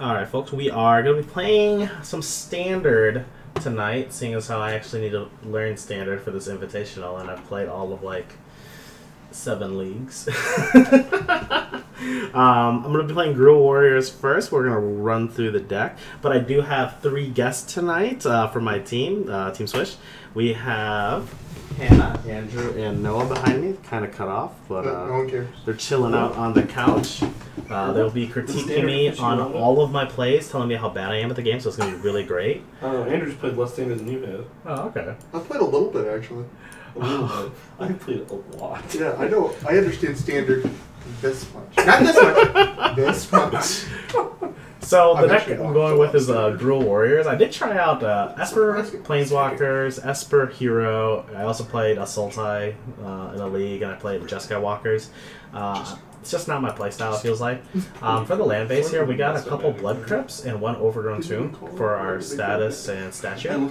All right, folks, we are going to be playing some standard tonight, seeing as how I actually need to learn standard for this invitational, and I've played all of like seven leagues. um, I'm going to be playing Gruul Warriors first. We're going to run through the deck, but I do have three guests tonight uh, for my team, uh, Team Swish. We have Hannah, Andrew, and Noah behind me, kind of cut off, but No, no uh, one cares. they're chilling out on the couch. Uh, they'll be critiquing me on all of my plays, telling me how bad I am at the game, so it's going to be really great. I don't. Andrew's played less standard than you have. Oh, okay. I played a little bit actually. A little bit. I played a lot. Yeah, I know. I understand standard this much. Not this much. this much. So the deck I'm going with is uh. Gruul Warriors. I did try out uh, Esper Planeswalkers, Esper Hero. I also played Assaultai uh, in a league, and I played Jeskai Walkers. Uh, it's just not my playstyle, it feels like. Um, for the land base here, we got a couple Blood Crypts and one Overgrown Tomb for our status and statue.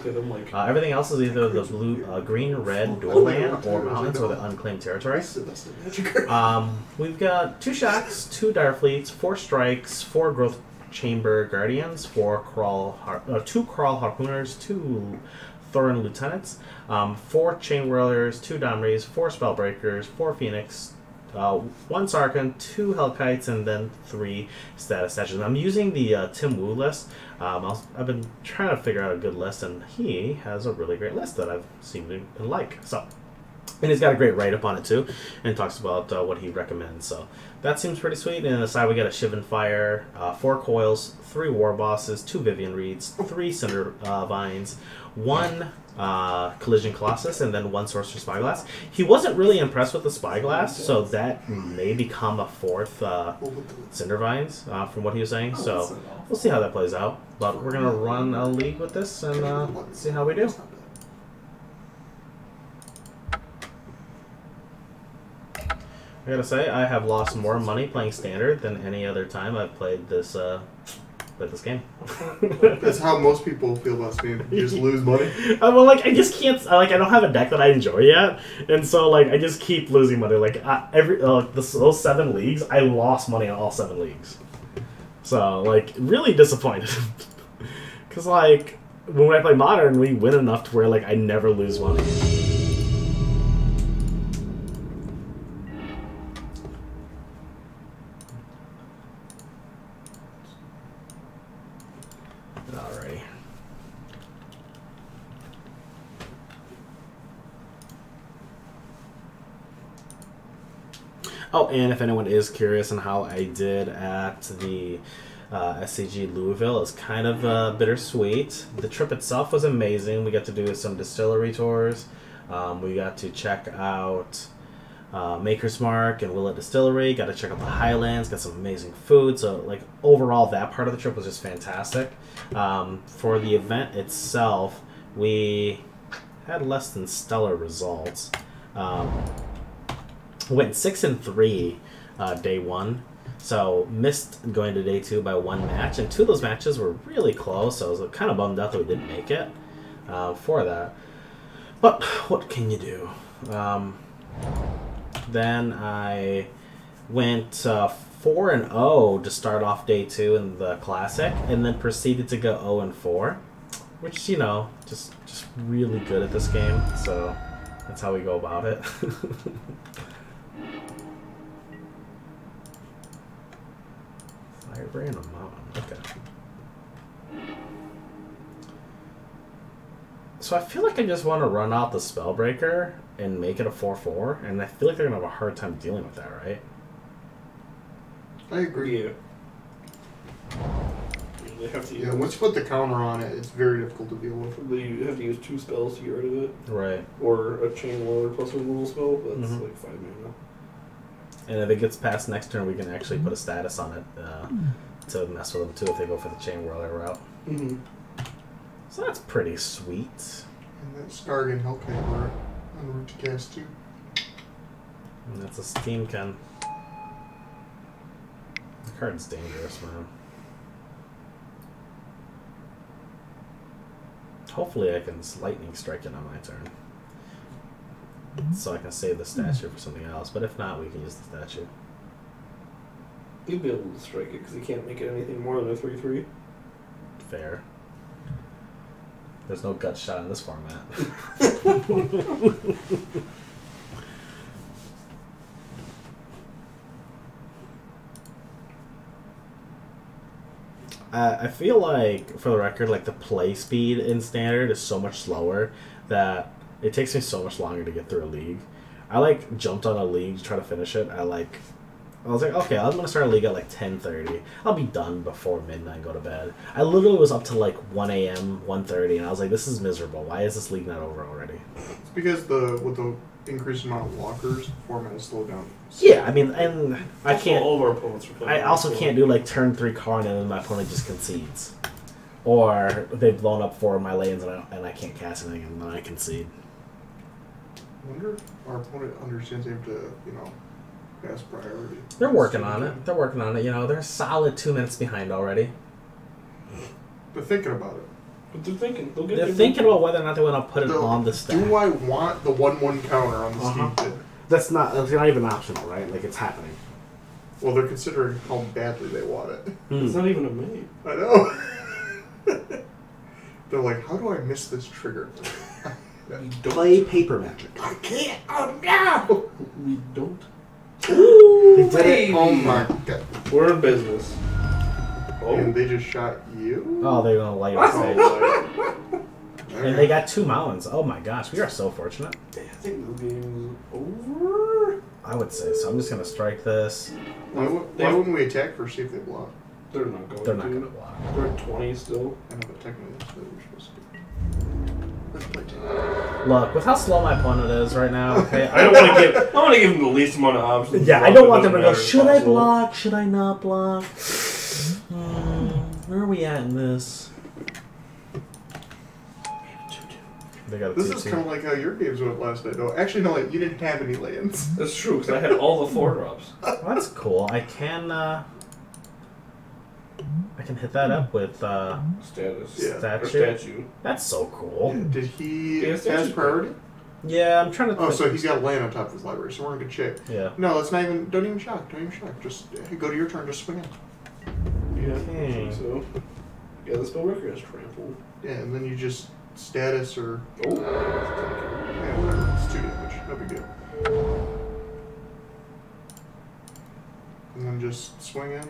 Uh, everything else is either the blue, uh, green, red dual land or mountains or the unclaimed territory. Um, we've got two shocks, two dire fleets, four strikes, four growth chamber guardians, four Kraul, har- uh, two Kraul harpooners, two Thorn lieutenants, um, four chain whirlers, two Domries, four spellbreakers, four phoenix, uh, one Sarkhan, two Hellkites, and then three status statues. I'm using the uh, Tim Wu list. Um, I was, I've been trying to figure out a good list, and he has a really great list that I've seemed to like. So. And he's got a great write up on it too, and talks about uh, what he recommends. So that seems pretty sweet. And on the side, we got a Shivan Fire, uh, four coils, three War Bosses, two Vivien Reids, three Cinder uh, Vines, one uh, Collision Colossus, and then one Sorcerous Spyglass. He wasn't really impressed with the Spyglass, so that may become a fourth uh, Cinder Vines, uh, from what he was saying. So we'll see how that plays out. But we're gonna run a league with this and uh, see how we do. I gotta say, I have lost more money playing standard than any other time I've played this uh, played this game. That's how most people feel about standard. You just lose money. Uh, well, like I just can't. I, Like I don't have a deck that I enjoy yet, and so like I just keep losing money. Like I, every uh, this, those seven leagues, I lost money on all seven leagues. So like really disappointed, because like when I play modern, we win enough to where like I never lose money. Oh, and if anyone is curious on how I did at the uh, SCG Louisville, it's kind of uh, bittersweet. The trip itself was amazing. We got to do some distillery tours. Um, we got to check out uh, Maker's Mark and Willet Distillery. Got to check out the Highlands. Got some amazing food. So, like overall, that part of the trip was just fantastic. Um, for the event itself, we had less than stellar results. Um, went six and three uh, day one. So missed going to day two by one match, and two of those matches were really close. So I was kind of bummed out that we didn't make it uh, for that. But what can you do? Um, then I went uh, four and zero to start off day two in the classic, and then proceeded to go zero and four, which you know just just really good at this game. So that's how we go about it. Fire brand or mountain? Okay. So I feel like I just want to run out the Spellbreaker and make it a 4-4, and I feel like they're gonna have a hard time dealing with that, right? I agree. Yeah. They have to. Yeah, use, once you put the counter on it, it's very difficult to deal with. They have to use two spells to get rid of it, Right. or a chain whirler plus a removal spell. That's Mhm. like five mana. And if it gets past next turn, we can actually put a status on it uh, to mess with them too if they go for the Chain Whirler route. Mm-hmm. So that's pretty sweet. And that Skarrgan Hellkite were on route to cast too. And that's a Steam-Kin. The card's dangerous, man. Hopefully I can lightning strike it on my turn. So I can save the statue for something else, but if not, we can use the statue. You'll be able to strike it because you can't make it anything more than a 3 3. Fair. There's no gut shot in this format. Uh, I feel like, for the record, like the play speed in standard is so much slower that it takes me so much longer to get through a league. I like jumped on a league to try to finish it. I like, I was like, okay, I'm gonna start a league at like 10:30. I'll be done before midnight. and Go to bed. I literally was up to like 1 a.m. 1:30, and I was like, this is miserable. Why is this league not over already? It's because the with the increased amount of walkers, the format has slowed down. Yeah, I mean, and I Also, can't. All of our opponents are playing. I also so- can't do like turn three card and then my opponent just concedes, or they've blown up four of my lanes and I, and I can't cast anything and then I concede. I wonder if our opponent understands they have to, you know, pass priority. They're working on it. They're working on it. You know, they're a solid two minutes behind already. They're thinking about it. But they're thinking. They'll get They're thinking about whether or not they want to put it The- on the stack. Do I want the one-one counter on the Uh-huh. Steam-Kin? That's not. That's not even optional, right? Like it's happening. Well, they're considering how badly they want it. Hmm. It's not even a mini. I know. they're like, how do I miss this trigger? We don't. Play paper magic. I can't. Oh no! We don't. They did it. Oh my god! We're in business. Oh. And they just shot you. Oh, they're gonna light us. face. Oh, And they got two mountains. Oh my gosh, we are so fortunate. I think the game is over. I would say so. I'm just gonna strike this. Why, why wouldn't we attack first? See if they block. They're not going They're not to. gonna block. They're at 20 still. I know, but technically that's what we're supposed to do. Let's play team. Look, with how slow my opponent is right now, okay, I don't want to give. I want to give them the least amount of options. Yeah, I don't want them to go. matter if Should I block? Should I not block? Hmm, where are we at in this? They got a This two is kind of like how your games went last night. No, actually, no. Like, you didn't have any lands. That's true because I had all the four drops. Well, that's cool. I can. uh I can hit that up with. uh Status. Yeah. Or Statue. statue. That's so cool. Did he Yeah, pass statue. priority? Yeah, I'm trying to. Oh, so he's got land on top of his library, so we're in good shape. Yeah. No, let's not even. Don't even shock. Don't even shock. Just hey, go to your turn. Just swing in. Yeah. Okay. I think so. Yeah, the spell record has trample. Yeah, and then you just status or Oh. yeah, whatever. It's two damage. No big deal. And then just swing in.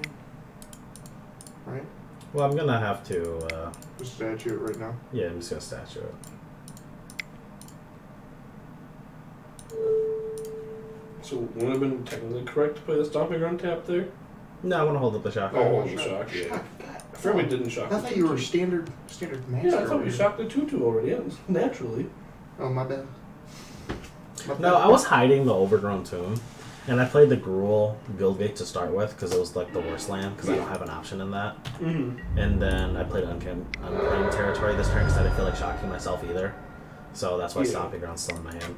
Right. Well, I'm gonna have to. uh Just statue it right now. Yeah, I'm just gonna statue it. So would it have been technically correct to play the stomping ground tap there? No, I want to hold up the shock. Oh, hold the shock, yeah. Shock. God. I forgot we didn't shock. I thought you were 2-2. standard standard master. Yeah, I thought we shocked the two two already. Yeah, naturally. Oh my bad. My No, bad. I was hiding the overgrown tomb, and I played the Gruul Guildgate to start with because it was like the worst land because I don't have an option in that. Mm-hmm. And then I played Unclaimed, Unclaimed Territory this turn because I didn't feel like shocking myself either. So that's why Yeah. Stomping Ground's still in my hand.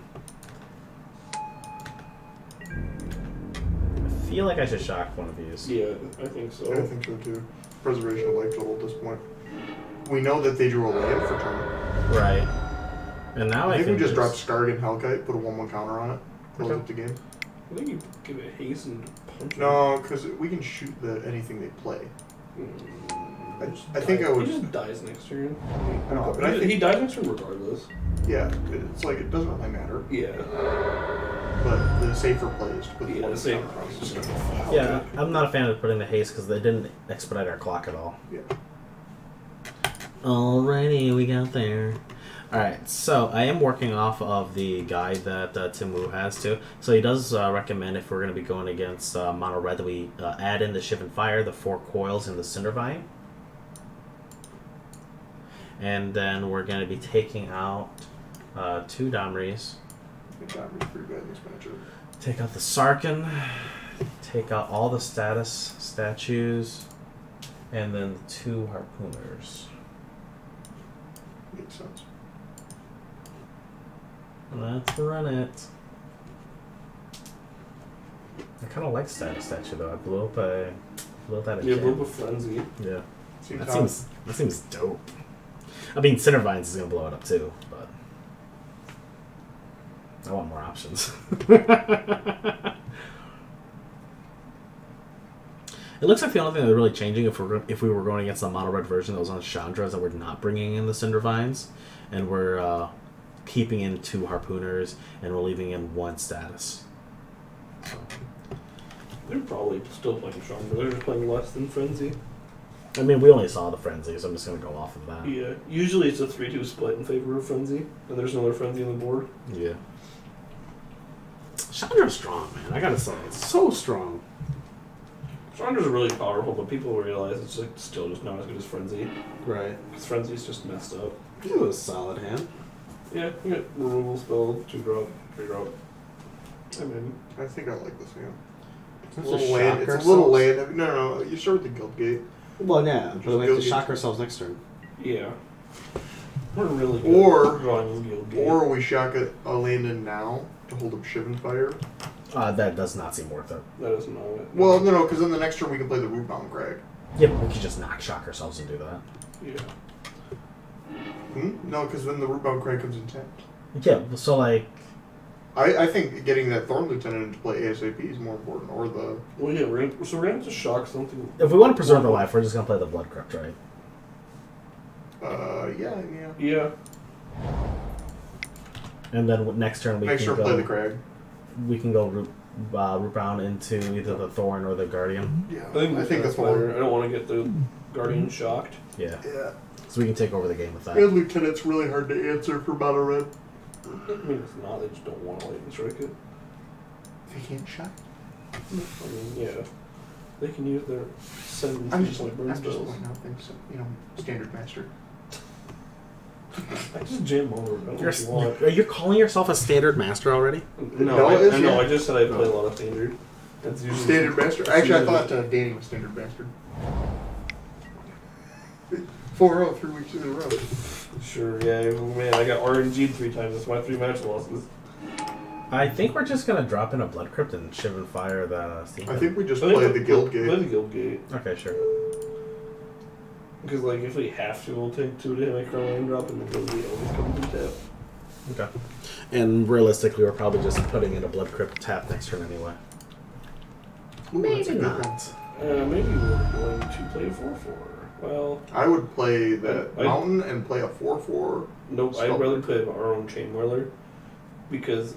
I feel like I should shock one of these. Yeah, I think so. I think so too. Preservation of life total at this point. We know that they drew a land for turn. Right. And now I, I think we can just drop Skarrgan Hellkite, put a one one counter on it, close Okay. up the game. I think you give it haste and punch. No, because we can shoot the anything they play. Mm, I- just I think I would- He just dies next turn. I know, but I he, think he dies next turn regardless. yeah, it's like it doesn't really matter. Yeah. But the safer play is to put the Yeah, the safer counter on play it. is just gonna- Yeah, I'm not a fan of putting the haste because they didn't expedite our clock at all. Yeah. Alrighty, we got there. Alright, so I am working off of the guide that uh, Tim Wu has too. So he does uh, recommend if we're going to be going against uh, Mono Red that we uh, add in the Shivan Fire, the four coils, and the Cindervine. And then we're going to be taking out uh, two Domries. I pretty bad in this matchup. Take out the Sarkhan. Take out all the status statues. And then the two Harpooners. Makes sense. Let's run it. I kind of like status statue though. I blew up a blew up that Yeah, again. Rope of Frenzy. Yeah, Seems that how- seems that seems dope. I mean, Cindervines is gonna blow it up too, but I want more options. It looks like the only thing that's really changing if we're if we were going against the mono red version that was on Chandra is that we're not bringing in the Cinder Vines, and we're uh, keeping in two harpooners and we're leaving in one status. So, They're probably still playing stronger. They're just playing less than Frenzy. I mean, we only saw the frenzy, so I'm just gonna go off of that. Yeah. Usually it's a 3 2 split in favor of Frenzy, and there's another Frenzy on the board. Yeah. Chandra's strong, man. I gotta say, it's so strong. Strandra's really powerful, but people realize it's like still just not as good as Frenzy. Right. Because Frenzy's just messed up. It was a solid hand. Yeah, you get removal spell, 2 drop, 3 drop. I mean, I think I like this hand. It's a Let's little just land. shock It's a little ourselves. land. No, no, no. You start with the guild gate, Well, yeah, but we have to shock ourselves next turn. yeah. We're really good Or- at drawing this guild game. or we shock a, a land in now to hold up Shivan Fire. Uh, that does not seem worth it. that is not it. Well, no, no, because then the next turn we can play the Rootbound Crag. Yeah, but we could just knock shock ourselves and do that. Yeah. Hmm? No, because then the Rootbound Crag comes in tapped. Yeah, so like, I, I think getting that Thorn Lieutenant into play ASAP is more important, or the Well, yeah, we're gonna, so we're gonna have to shock something. if we want to preserve the life, we're just gonna play the Blood Crypt, right? uh yeah yeah. Yeah. And then next turn we Make can sure to go. play the Crag. we can go root, uh, root bound into either the Thorn or the Guardian. Yeah, I think, I think the that's better. I don't want to get the Guardian shocked. Yeah, Yeah. So we can take over the game with that. And Lieutenant's really hard to answer for Mono Red. I mean, it's not. They just don't want to lightning strike it. They can't shot. I mean, yeah. They can use their send I'm just, like I'm burn just spells. pointing out things, you know, standard master. I just jam over. I don't You're, you want. are you calling yourself a standard master already? No, No, I, it is, I know. yeah. I just said I play a lot of standard. That's usually Standard master. Actually, I thought uh, Danny was standard master. Four oh, three weeks in a row. Sure, yeah. Man, I got RNG'd three times. That's my three match losses. I think we're just gonna drop in a Blood Crypt and Shivan Fire that. Uh, Steam I think we just I think played the guild gate. Play gate. the guild gate. Okay, sure. Because like if we have to, we'll take two to make our land drop, and the guild gate always comes to tap. Okay. And realistically, we're probably just putting in a Blood Crypt tap next turn anyway. Ooh, Maybe not. Uh, maybe we're going to play four four. Well, I would play that I- mountain and play a four four. nope. I'd rather play our own chain whirler because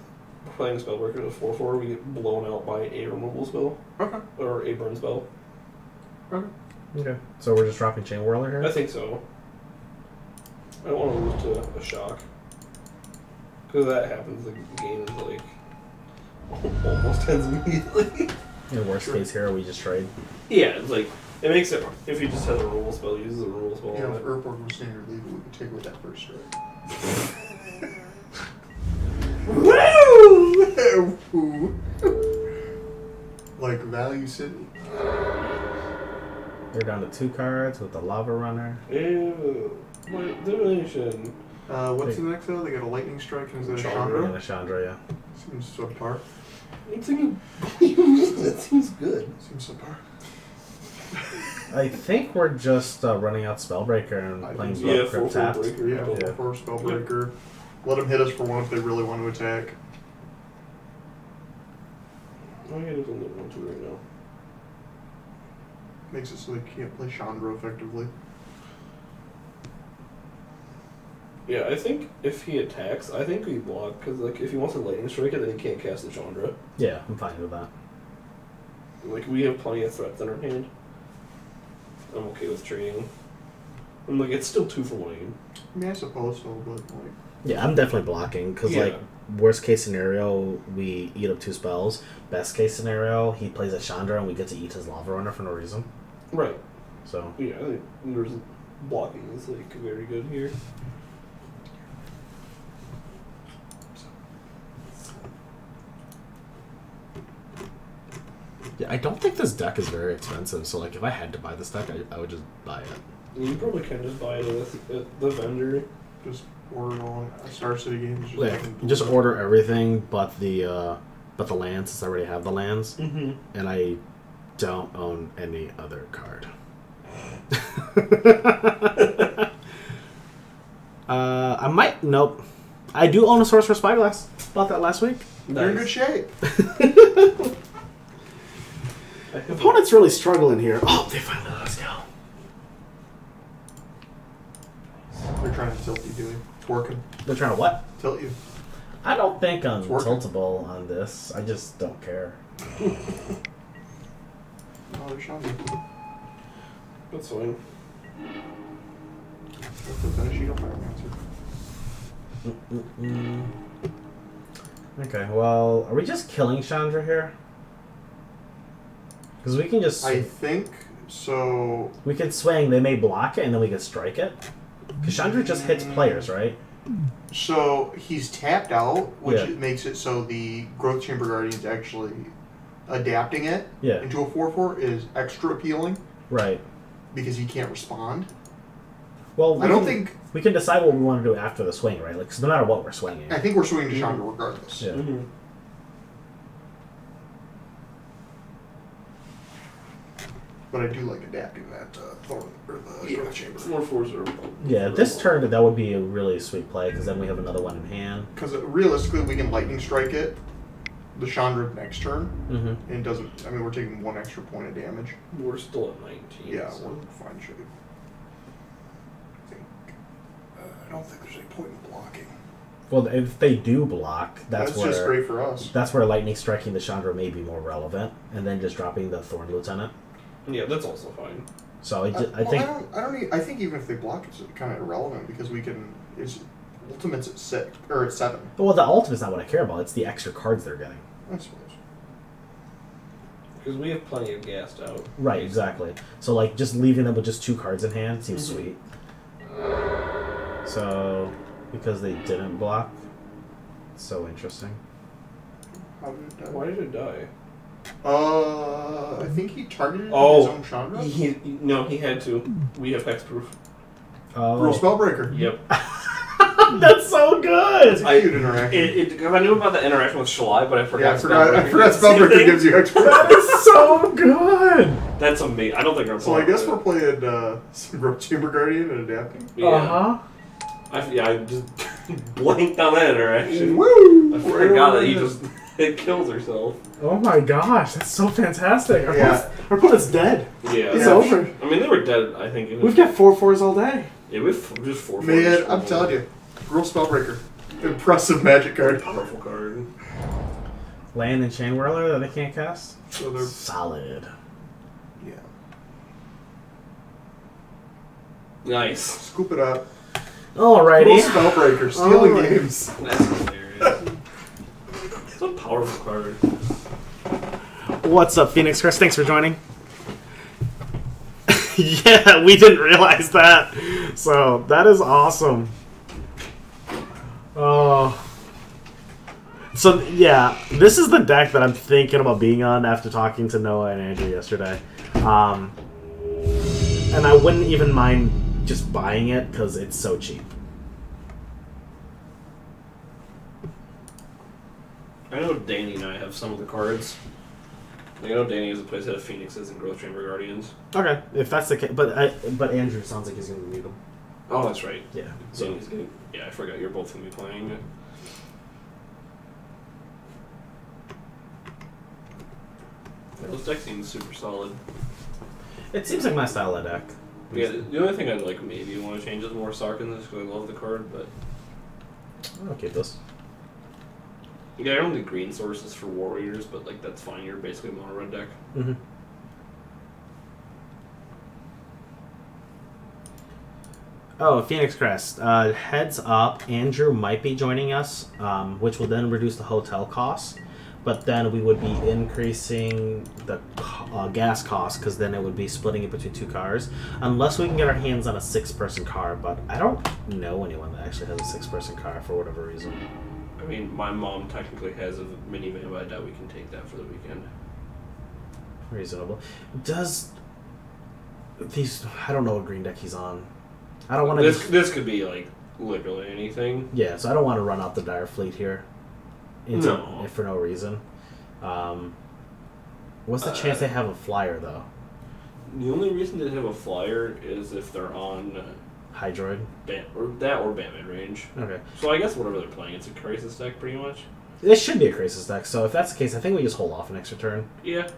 playing spellbreaker as four four, we get blown out by a removal spell Okay. or a burn spell. Okay. Okay. So we're just dropping Chain Whirler here. I think so. I don't want to lose to a shock. Because that happens, the game is like almost ends immediately. In worst Sure. case here, we just trade. yeah, it's like it makes it if he just has a removal spell, he uses a removal spell. You know, on if it. Urborg was standard legal, we could take with that first strike. Woo! like Value City. They're down to two cards with the Lava Runner. Ew, my divination. Uh, what's the next though? They got a lightning strike and is that a Chandra. And Chandra? a Chandra, yeah. Seems subpar. It seems, that seems good. Seems subpar. I think we're just uh, running out Spellbreaker and I playing think Blood Yeah, four Crypt four tapped. breaker. Yeah, Yeah. four spellbreaker. Let them hit us for one if they really want to attack. Oh yeah, there's only one two right now. Makes it so they can't play Chandra effectively. Yeah, I think if he attacks, I think we block because like if he wants to lightning strike it, then he can't cast the Chandra. Yeah, I'm fine with that. Like we have plenty of threats in our hand. I'm okay with trading. I'm like it's still two for one aim. I mean, I suppose so, but like, Yeah, I'm definitely blocking because Yeah. like worst case scenario, we eat up two spells. Best case scenario, he plays a Chandra and we get to eat his Lava Runner for no reason. Right. So Yeah, I think there's blocking is like very good here. Yeah, I don't think this deck is very expensive. So like, if I had to buy this deck, I, I would just buy it. You probably can just buy it at the- the vendor. just order on Star City Games. Just, Yeah, just order everything but the uh, but the lands since I already have the lands, Mm-hmm. and I don't own any other card. uh, I might nope. I do own a Sorcerous Spyglass. Bought that last week. You're in good shape. I have Opponent's really struggling here. Oh, they finally let us go. They're trying to tilt you, Dewey. It's working. They're trying to what? Tilt you. I don't think I'm tiltable on this. I just don't care. Oh, they're showing you. That's fine. That's the finishing of Mm-mm-mm. Okay, well, are we just killing Chandra here? Because we can just I think so. we could swing. They may block it, and then we could strike it. Because Chandra just hits players, right? So he's tapped out, which Yeah. makes it so the Growth Chamber Guardians actually adapting it Yeah, into a 4 4 is extra appealing right. because he can't respond. Well, we I don't can, think. we can decide what we want to do after the swing, right? Like, 'cause no matter what we're swinging. I think we're swinging to Chandra regardless. Yeah. Mm-hmm. But I do like adapting that uh, Thorn or the Growth Chamber. Four fours are. Yeah, this turn that would be a really sweet play because then we have another one in hand. Because realistically, we can lightning strike it, the Chandra next turn, Mm-hmm. and it doesn't. I mean, we're taking one extra point of damage. We're still at 19. Yeah, so- we're in fine shape. I think. Uh, I don't think there's any point in blocking. Well, if they do block, that's, That's, where just great for us. that's where lightning striking the Chandra may be more relevant, and then just dropping the Thorn Lieutenant. Yeah, that's also fine. So I, ju- I well, think I don't. I don't. Need, I think even if they block, it's kind of irrelevant because we can. It's ultimates at six or at seven. well, the ultimate's not what I care about. It's the extra cards they're getting. I suppose. Because we have plenty of gassed out. Right, exactly. So like just leaving them with just two cards in hand seems Mhm. sweet. So because they didn't block, it's so interesting. How did it die? Why did it die? Uh, I think he targeted Oh. his own Chandra. He, he- no, he had to. We have hexproof. Oh, Bro, Spellbreaker. Yep. that's so good. It's a cute interaction. It, it, I knew about the interaction with Shalai, but I forgot. yeah, I forgot. I forgot did the same Spellbreaker gives you extra. That is so good. That's amazing. I don't think I'm so I guess we're playing. playing uh, some Growth Chamber Guardian and adapting. Yeah. Uh huh. I, yeah, I just blanked on that interaction. Woo! I forgot that he just it kills herself. Oh my gosh, that's so fantastic. Our Yeah. opponent's, our opponent's dead. Yeah. It's Yeah. over. I mean, they were dead. I think. We've got four fours all day. yeah, we've just four. Man, fours. I'm telling you, Gruul Spellbreaker, impressive magic card. powerful card. Land and Chain Whirler that they can't cast. So they're Solid. yeah. Nice. Scoop it up. Alrighty. Gruul Spellbreaker, stealing Alright. games. It's a powerful card. What's up, Phoenix Chris? Thanks for joining. yeah, we didn't realize that. So that is awesome. Oh. So yeah, this is the deck that I'm thinking about being on after talking to Noah and Andrew yesterday. Um, and I wouldn't even mind just buying it because it's so cheap. I know Danny and I have some of the cards. Like, I know Danny has a playset of Phoenixes and Growth Chamber Guardians. Okay, if that's the case, but I, but Andrew sounds like he's gonna need them. Oh, that's right. Yeah. So Danny's getting. Yeah, I forgot you're both gonna be playing. it. Yeah, This deck seems super solid. it seems like my style of deck. Yeah, the only thing I'd like maybe want to change is more Sarkhans because I love the card, but I'll keep this. Yeah, I don't need green sources for warriors, but like that's fine. You're basically mono red deck. Mm-hmm. Oh, Phoenix Crest. Uh, heads up, Andrew might be joining us, um, which will then reduce the hotel costs. But then we would be increasing the uh, gas cost because then it would be splitting it between two cars, unless we can get our hands on a six-person car. But I don't know anyone that actually has a six-person car for whatever reason. I mean, my mom technically has a minivan, but I doubt we can take that for the weekend. Reasonable. Does these? I don't know what green deck he's on. I don't want to. This this could be like literally anything. Yeah, so I don't want to run out the dire fleet here. Into, No. For no reason. Um, what's the Uh, chance they have a flyer though? The only reason they have a flyer is if they're on Hydroid. Bat or that or Batman range. Okay. So I guess whatever they're playing, it's a Krasis deck pretty much. This should be a Krasis deck. So if that's the case, I think we just hold off an extra turn. Yeah.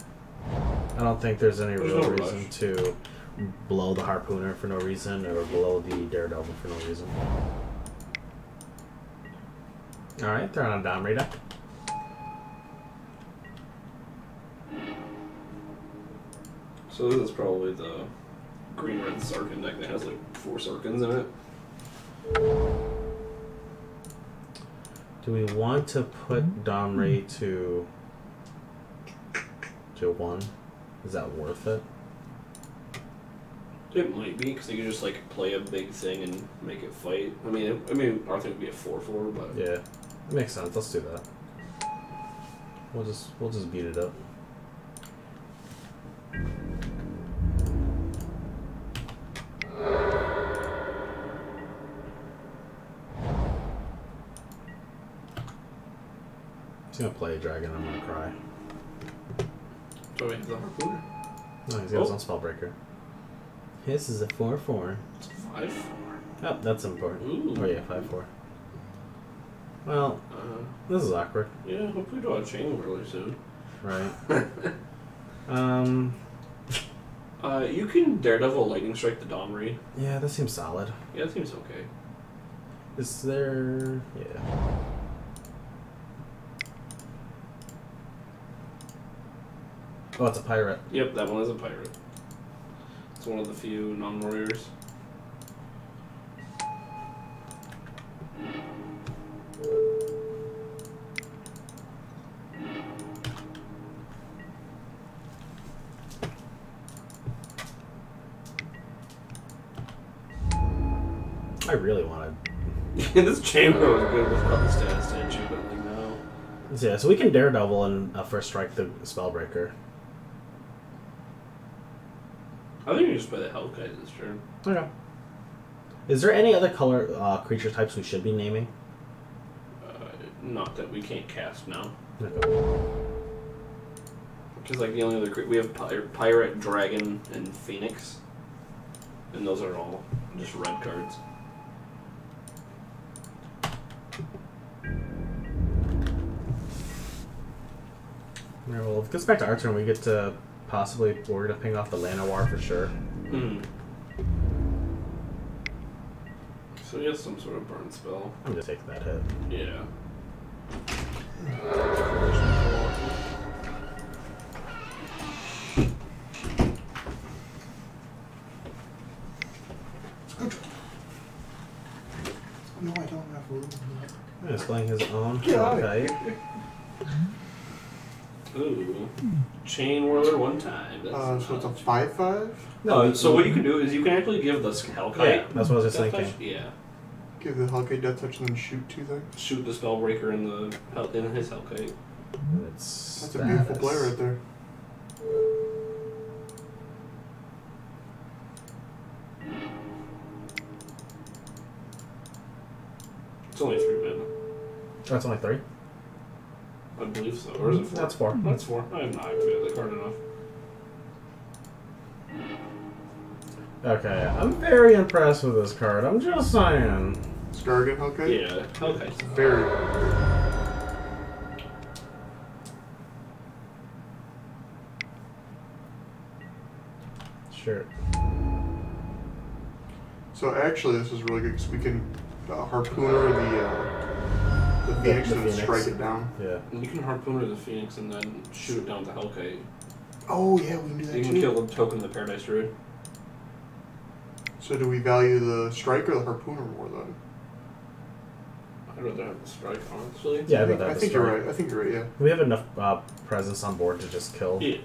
I don't think there's any There's real no reason rush. to blow the harpooner for no reason or blow the daredevil for no reason. All right, they're on a Dom deck. So this is probably the green red Sarkhan deck that has like four Sarkhans in it. Do we want to put Domri to to one? Is that worth it? It might be because you can just like play a big thing and make it fight. I mean, it, I mean, Arthur would be a four-four, but Yeah, it makes sense. Let's do that. We'll just we'll just beat it up. He's gonna play a dragon. I'm gonna cry. do we have the harpooner? No, he's got his Oh. own spellbreaker. His is a four four. It's a five-four. Oh, that's important. Ooh. Oh yeah, five four. Well, Uh, this is awkward, yeah, hopefully draw a chain really soon. right? um, Uh, you can Daredevil Lightning Strike the Domri. yeah, that seems solid. Yeah, that seems okay. Is there? Yeah. Oh, it's a pirate. Yep, that one is a pirate. It's one of the few non-warriors. I this chamber was good without the status tension, but like no. Yeah, so we can daredevil and uh, first strike the spellbreaker. I think you just play the Hellkite this turn. Okay. Is there any other color uh, creature types we should be naming? Uh, not that we can't cast now. Okay. Because like the only other cre- we have pir- pirate, dragon, and phoenix, and those are all just red cards. Yeah, well, if it gets back to our turn, we get to possibly we're gonna ping off the Llanowar for sure. Hmm. So he has some sort of burn spell. I'm just taking that hit. Yeah. No, I don't have room. He's playing his own Get out of Hellkite. Ooh. Chain whirler one time. That's Uh, so it's a not- five-five. Uh, so what you can do is you can actually give the Hellkite. Yeah, that's what I was just Death thinking. touch- Yeah. Give the Hellkite Death Touch and then shoot two things. Shoot the Spellbreaker in the Hell- in his Hellkite. It's That's a beautiful play right there. It's only three mana. Oh, that's only three. I believe so. Or is it four? That's four. That's four. I have not activated the card enough. Okay, I'm very impressed with this card. I'm just saying. Skarrgan Hellkite. Yeah. Hellkite. Very. Sure. So actually, this is really good because we can uh, harpooner the uh, the phoenix the and Phoenix. strike it down. Yeah. And you can harpooner the Phoenix and then shoot it down with the Hellkite. Oh yeah, we can do that You too. can kill the token of the Paradise Druid. So do we value the strike or the harpooner more then? I'd rather have the strike, honestly. Yeah, I I'd think, rather I the think you're right. I think you're right. Yeah. We have enough uh, presence on board to just kill. Yeah.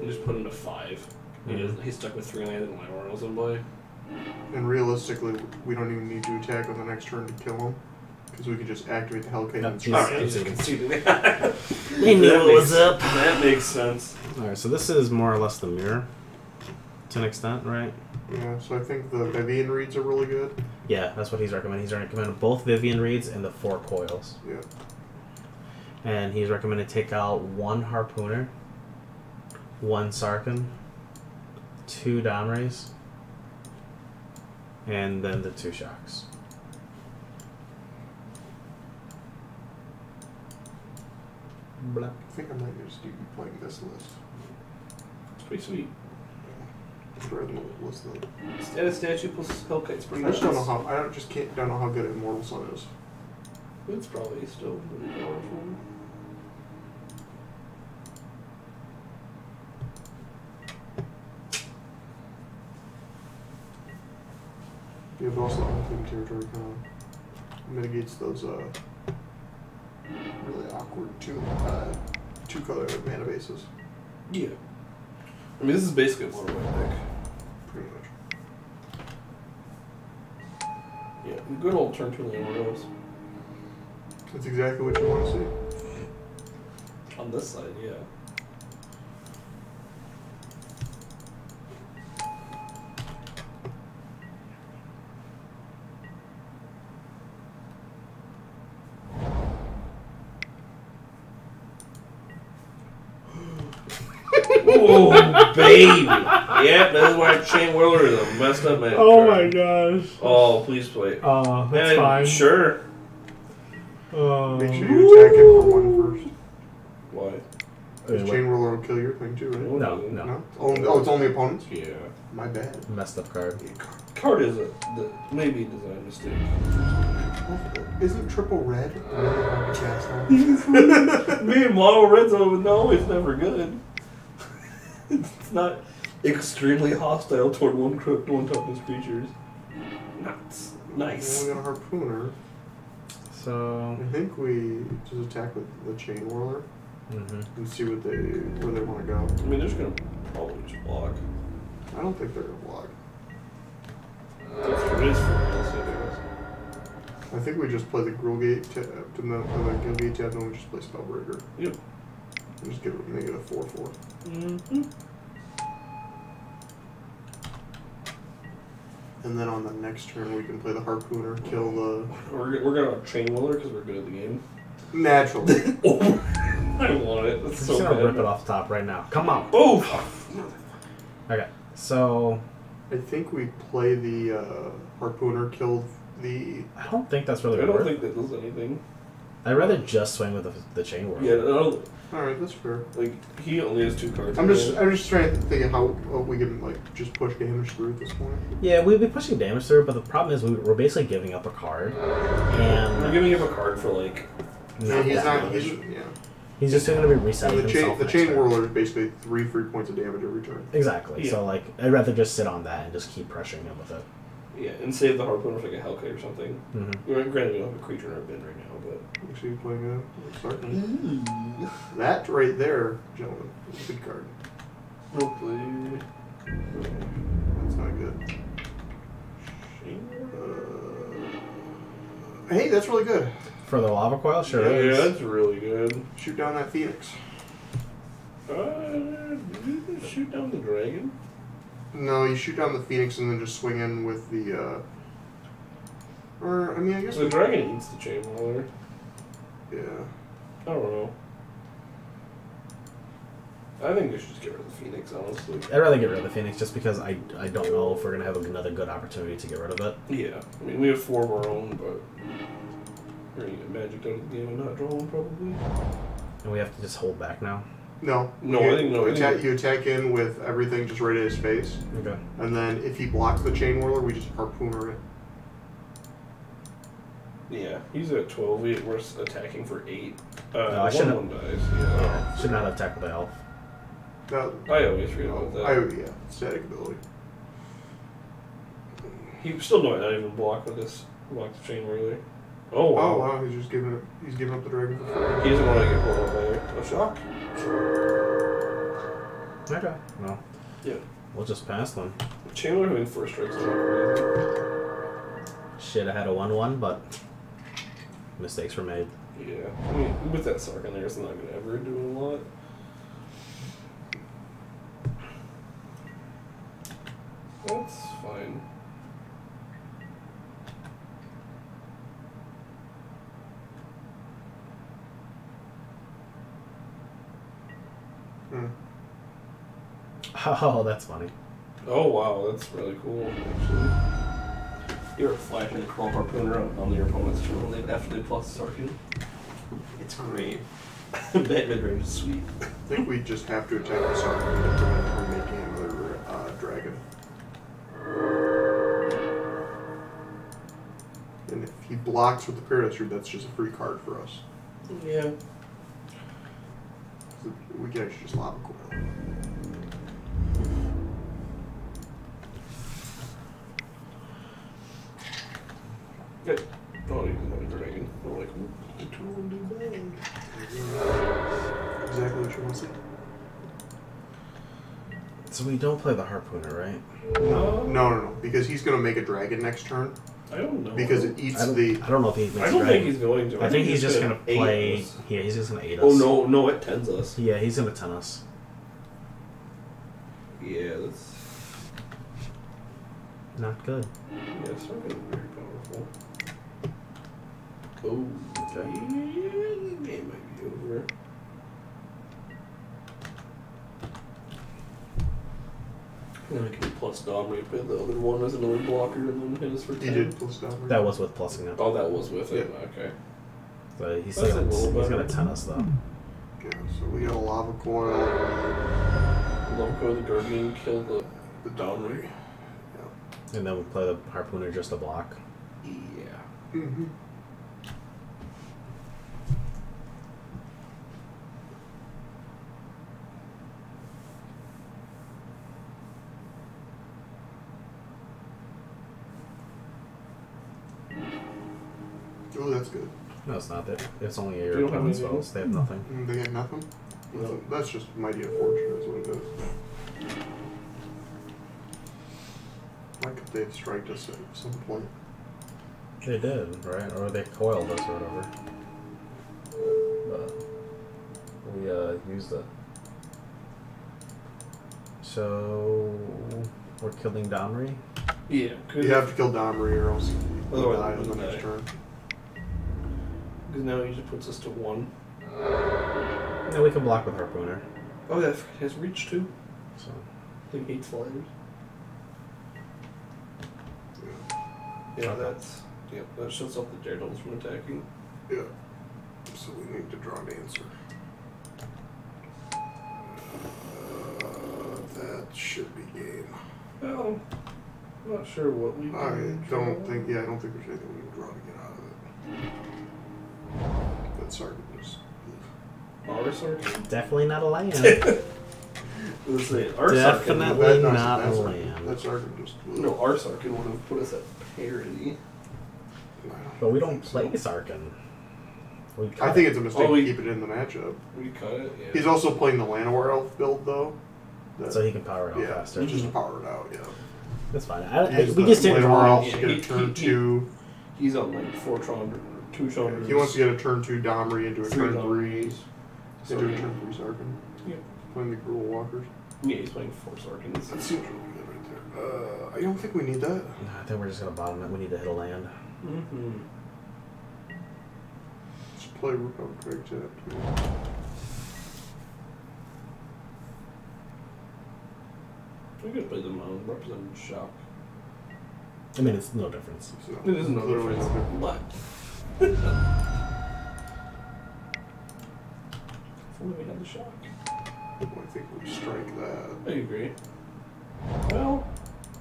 You just put him to five. He Mhm. he's stuck with three land and Lymar else in play. And realistically, we don't even need to attack on the next turn to kill him because we can just activate the Hellkite Yep, and he's- strike. he's- just conceding that. They knew That it was makes- up. That makes sense. Alright, so this is more or less the mirror. To an extent, right? Yeah. So I think the Vivien Reids are really good. Yeah, that's what he's recommending. He's recommending both Vivien Reids and the four coils. Yeah. And he's recommended take out one harpooner, one Sarkhan, two Domrays, and then the two shocks. Blah. I think I might just be playing this list. It's pretty sweet. Rather than the list though. Status statue plus Hellkite's pretty I just don't know how. I don't, just can't. Don't know how good Immortal Sun is. It's probably still pretty Yeah, but also unclaimed territory kind of mitigates those uh, really awkward two uh, two color mana bases. Yeah. I mean, this is basically a mono white deck. Pretty much. Yeah, good old turn two lane windows. That's exactly what you want to see. On this side, yeah. Baby! Yep, that's why Chain Whirler is a messed up man. Oh card. My gosh. Oh, please play. Oh, that's fine. Sure. Oh. Make sure you attack it for one first. Why? Because Chain Whirler will kill your thing too, right? No, no. No. Only, oh, it's only opponents. Yeah. My bad. Messed up card. Yeah, God. Card is a the, maybe a design mistake. Isn't triple red really hard to cast on? Me and mono red zone, no, it's never good. it's not extremely hostile toward one cro- one toughness creatures. Nuts. Nice. We got a harpooner. So. I think we just attack with the chain whirler hmm and see what they where they want to go. I mean, they're just gonna probably just block. I don't think they're gonna block. That's true. It is for real, so it is. I think we just play the Gruul Gate tab, to the uh, Guild Gate tab, and we just play Spellbreaker. Yep. And just give it make it a four four. Mm-hmm. And then on the next turn we can play the harpooner, kill the We're, we're gonna chain whirler because we're good at the game. naturally. oh, I want it. That's I'm so just gonna bad. rip it off the top right now. Come on. Oof. Okay. So I think we play the uh, harpooner, kill the I don't think that's really good. I don't worth. think that does anything. I'd rather just swing with the, the chain whirl. Yeah, I don't, All right, that's fair. like he only has two cards. I'm just. I'm just trying to think of how we can like just push damage through at this point. Yeah, we'd be pushing damage through, but the problem is we, we're basically giving up a card, and We're giving him a card for like. Yeah, he's not. He's, yeah. He's just going to be And resetting the chain himself. the chain turn. whirler is basically three free points of damage every turn. Exactly. Yeah. So like, I'd rather just sit on that and just keep pressuring him with it. Yeah, and save the harpoon for like a Hellkite or something. hmm Well, Granted, we don't have a creature in our bin right now, but. Actually, playing a Sarkhan. That right there, gentlemen, is a good card. Hopefully. That's not good. Uh, hey, that's really good. For the lava coil, sure yeah, is. that's really good. Shoot down that phoenix. Uh, shoot down the dragon? No, you shoot down the phoenix and then just swing in with the. Uh, or I mean, I guess. The dragon eats the chain whirler. Yeah. I don't know. I think we should just get rid of the phoenix, honestly. I'd rather get rid of the phoenix just because I, I don't know if we're gonna have another good opportunity to get rid of it. Yeah, I mean we have four of our own, but we're gonna get magic out of the game and not draw one probably. And we have to just hold back now. No. No, you, I think no, I think- Attack, you attack in with everything just right at his face, Okay. and then if he blocks the chain whirler, we just harpooner it. Yeah, he's at twelve. We, we're attacking for eight. Uh, I the one shouldn't- one dies. Yeah. Yeah. Should not have tackled the elf. That, I always forget about that. I, yeah, static ability. He still might not even block with this block the chain really. Oh wow. Oh wow, he's just giving it. He's giving up the dragon for free. He doesn't want to get pulled up by a oh, shock. Okay. Well, Yeah. we'll just pass them. Chandler having first strikes is not crazy. Shit, I had a one-one, but mistakes were made. Yeah. I mean, with that Sark in there, it's not gonna ever do a lot. That's fine. Hmm. Oh, that's funny. Oh wow, that's really cool actually. You're flashing a Kraul harpooner on your opponent's turn late after they plus Sarkhan. It's great. that mid range is sweet. I think we just have to attack the Sarkhan to prevent him from making another uh, dragon. And if he blocks with the Paradise Root, that's just a free card for us. Yeah. So we can actually just lava coil. Good. Oh, you can have a dragon. I'm like, "Ooh, the two won't do bad. Exactly what you want to see. So we don't play the harpooner, right? No, No, no, no. Because he's going to make a dragon next turn. I don't know. Because it I eats don't, the. I don't know if he makes I don't dragon. think he's going to. I think he's just gonna aid play. us. Yeah, he's just gonna eat oh, us. Oh no, no, it tens us. Yeah, he's gonna ten us. Yeah, that's. Not good. Yeah, Sarkhan is very powerful. Oh, Okay. yeah, game might be over. Then I can do plus dominate, but the other one is another blocker and then hit us for 10. He did plus down. That was with plusing it. Oh, that was with it. Okay. So he's, That's still, a little he's better. gonna ten us though. Yeah, so we got a lava coil. Loco the Guardian kill the. The Domri. And then we play the harpooner just a block. Yeah. Mm-hmm. Oh, that's good. No, it's not. That it's only They your don't have opponent's anything? spells. They have nothing. Mm, They have nothing? No. That's just mighty unfortunate, is what it is. Why could they have striked us at some point? They did, right? Or they coiled us or whatever. But we uh, used it. So we're killing Domri. Yeah. You have to kill Domri or else he'll die on the next die. turn. Because now he just puts us to one. Now we can block with harpooner. Oh, that has reach too. So I think hates flyers. Yeah, Okay. that's. Yep, that shuts off the daredevils from attacking. Yeah. So we need to draw an answer. Uh, that should be game. Well, I'm not sure what we. I don't think. Yeah, I don't think there's anything we can draw to get out of it. That Sarkhan just. Our Sarkhan? definitely not a land. Let's say our Sarkhan. Definitely. would- That, not a that's, land. That Sarkhan just. No, our Sarkhan would have put us at parity. but we don't play Sarkhan. We I think it's a mistake Oh, we- to keep it in the matchup. We cut it. Yeah. He's also playing the Llanowar Elf build though. That- so he can power it out yeah, faster. just to power it out. Yeah. That's fine. I, I, Use we the just didn't Llanowar draw. Elf to Yeah, get a he- turn he- two. He's on like four Chandra, two Chandras. He wants to get a turn two Domri into a three turn three. Chandras. Into a Sarkhan. turn three Sarkhan. Yeah. Playing the Gruul Walkers. Yeah, he's playing four Sarkhans. That seems really good right there. Uh, I don't think we need that. I think we're just gonna bottom it. We need to hit a land. Mm-hmm. Just play oh, Craig Tap. We could play the Mound representing shock. I mean, it's no difference. So, It is no clearly difference. no But. If only we had the shock. I think we strike that. I agree. Well,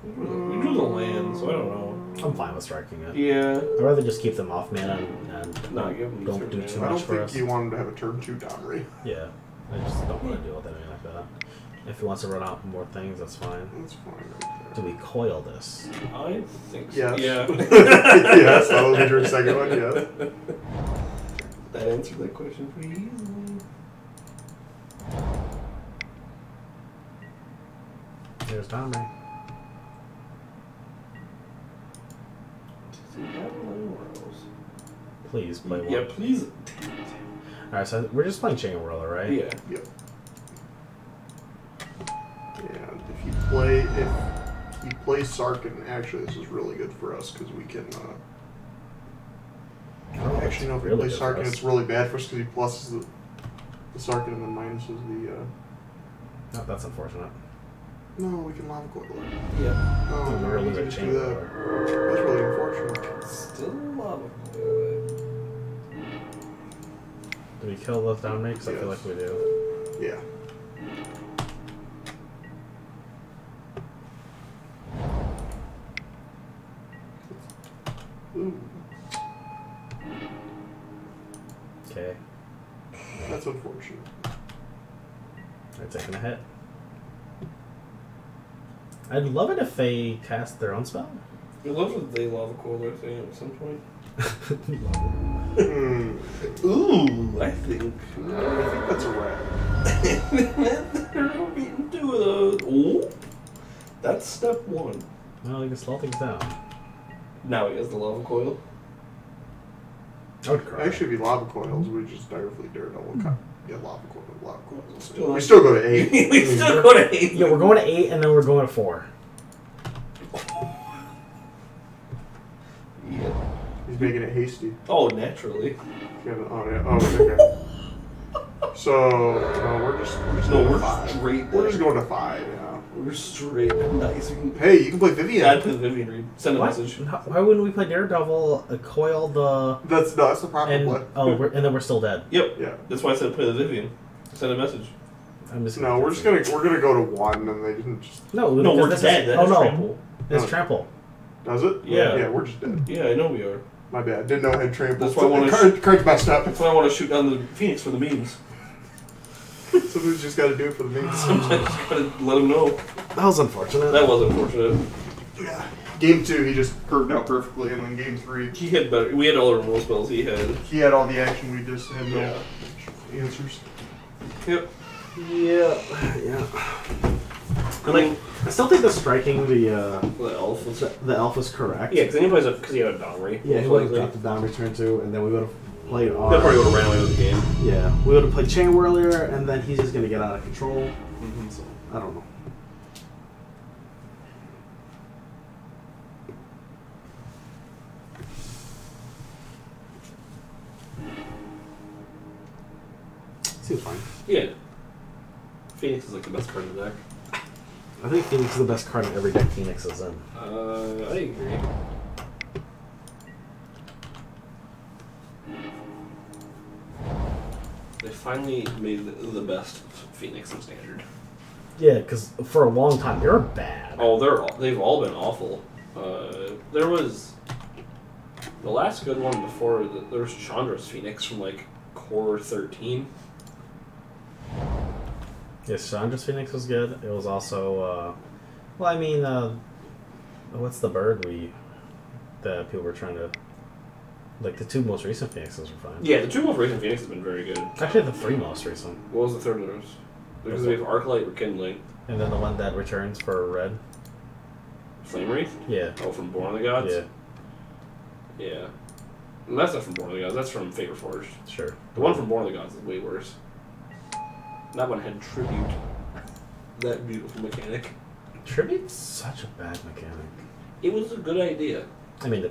we drew, the, we drew the land, so I don't know. I'm fine with striking it. Yeah. I'd rather just keep them off mana and, and Not give them don't turn do mana. too I don't think us. you want him to have a turn two Domri. Yeah, I just don't want to deal with anything like that. If he wants to run out more things, that's fine. That's fine right Do we coil this? I think so. Yes. Yeah. yes, that was your second one, yeah. that answered that question pretty easily. There's Tommy. Does he have anywhere? Please play one. Yeah, please. Alright, so we're just playing Chain Whirler, right? Yeah. Yep. And if you play, if he plays Sarkhan, actually, this is really good for us because we can. Uh, I don't know if actually, no, it's if really he good Sarkhan, it's really bad for us because he pluses the, the Sarkhan and then minuses the. Uh, Oh, that's unfortunate. no, we can lava coil it. Yeah. No, we're no, gonna we lose can just do that. Whirler. That's really unfortunate. Still a lot of Do we kill those down makes? I feel like we do. Yeah. Okay. that's unfortunate. They're taking a hit. I'd love it if they cast their own spell. I love that they lava coil their thing at some point. Hmm. Ooh, I think. I think that's a rat. They're beating two of those. Ooh. That's step one. well, you can slow things down. Now he has the lava coil. I would cry. Actually, if you lava coils, mm-hmm. we just Dire Fleet Daredevil. Mm-hmm. cut. Yeah, lava coil, lava coils. Still we still go to eight. we still mm-hmm. go to eight. yeah, we're going to eight, and then we're going to four. Yeah. He's making it hasty. Oh, naturally. Yeah, oh yeah. Oh, okay. So no, we're just we're just No, going we're to five. straight We're just going to five. Yeah. We're straight. Nice. We can Hey, you can play Vivien. add to the Vivien Reid. Send a Why, message. why wouldn't we play Daredevil, uh, coil the, That's no, that's the proper and play. oh, we're, and then we're still dead? Yep. Yeah. That's why I said play the Vivien. Send a message. I'm just No, we're just gonna we're gonna go to one, and they didn't just no. No, we're this dead. Is, That's oh no, trample. it's No. trample. does it? Yeah. Yeah, we're just dead. Yeah, I know we are. My bad. Didn't know I had trample. That's why I wanna Card, cards messed up. That's why I want to shoot down the Phoenix for the memes. Somebody's just got to do it for the memes. Sometimes you gotta let them know. That was unfortunate. That was unfortunate. yeah. Game two, he just curved out perfectly, and then game three, He had better. We had all the removal spells. He had. he had all the action. We just had no Yeah. answers. Yep. yeah, yeah. I like. I still think the striking the uh, The elf was. the elf was correct. Yeah, because anybody's because he had a Domri. Yeah, he would have got the down return too, and then we would have played our. That probably would have ran away with the game. Yeah, we would have played Chain Whirler, and then he's just gonna get out of control. Mm-hmm. So I don't know. Seems fine. Yeah. Phoenix is like the best card in the deck. I think Phoenix is the best card in every deck Phoenix is in. Uh, I agree. They finally made the, best Phoenix in standard. Yeah, because for a long time they were bad. Oh, they're all, they've all been awful. Uh, there was the last good one before. The, there was Chandra's Phoenix from like core thirteen. Yes, Chandra's Phoenix was good. It was also, uh, well, I mean, uh, what's the bird we that people were trying to like the two most recent Phoenixes were fine. Yeah, the two most recent Phoenix have been very good. Actually, the three most recent, What was the third those? Because we have Arclight, Rekindling, and then the one that returns for red. Flame Wreath? Yeah, Oh, from Born of the Gods. yeah, Yeah. And that's not from Born of the Gods. That's from Fate Reforged. sure. The one from Born of the Gods is way worse. That one had tribute. That beautiful mechanic. Tribute's such a bad mechanic. It was a good idea. I mean,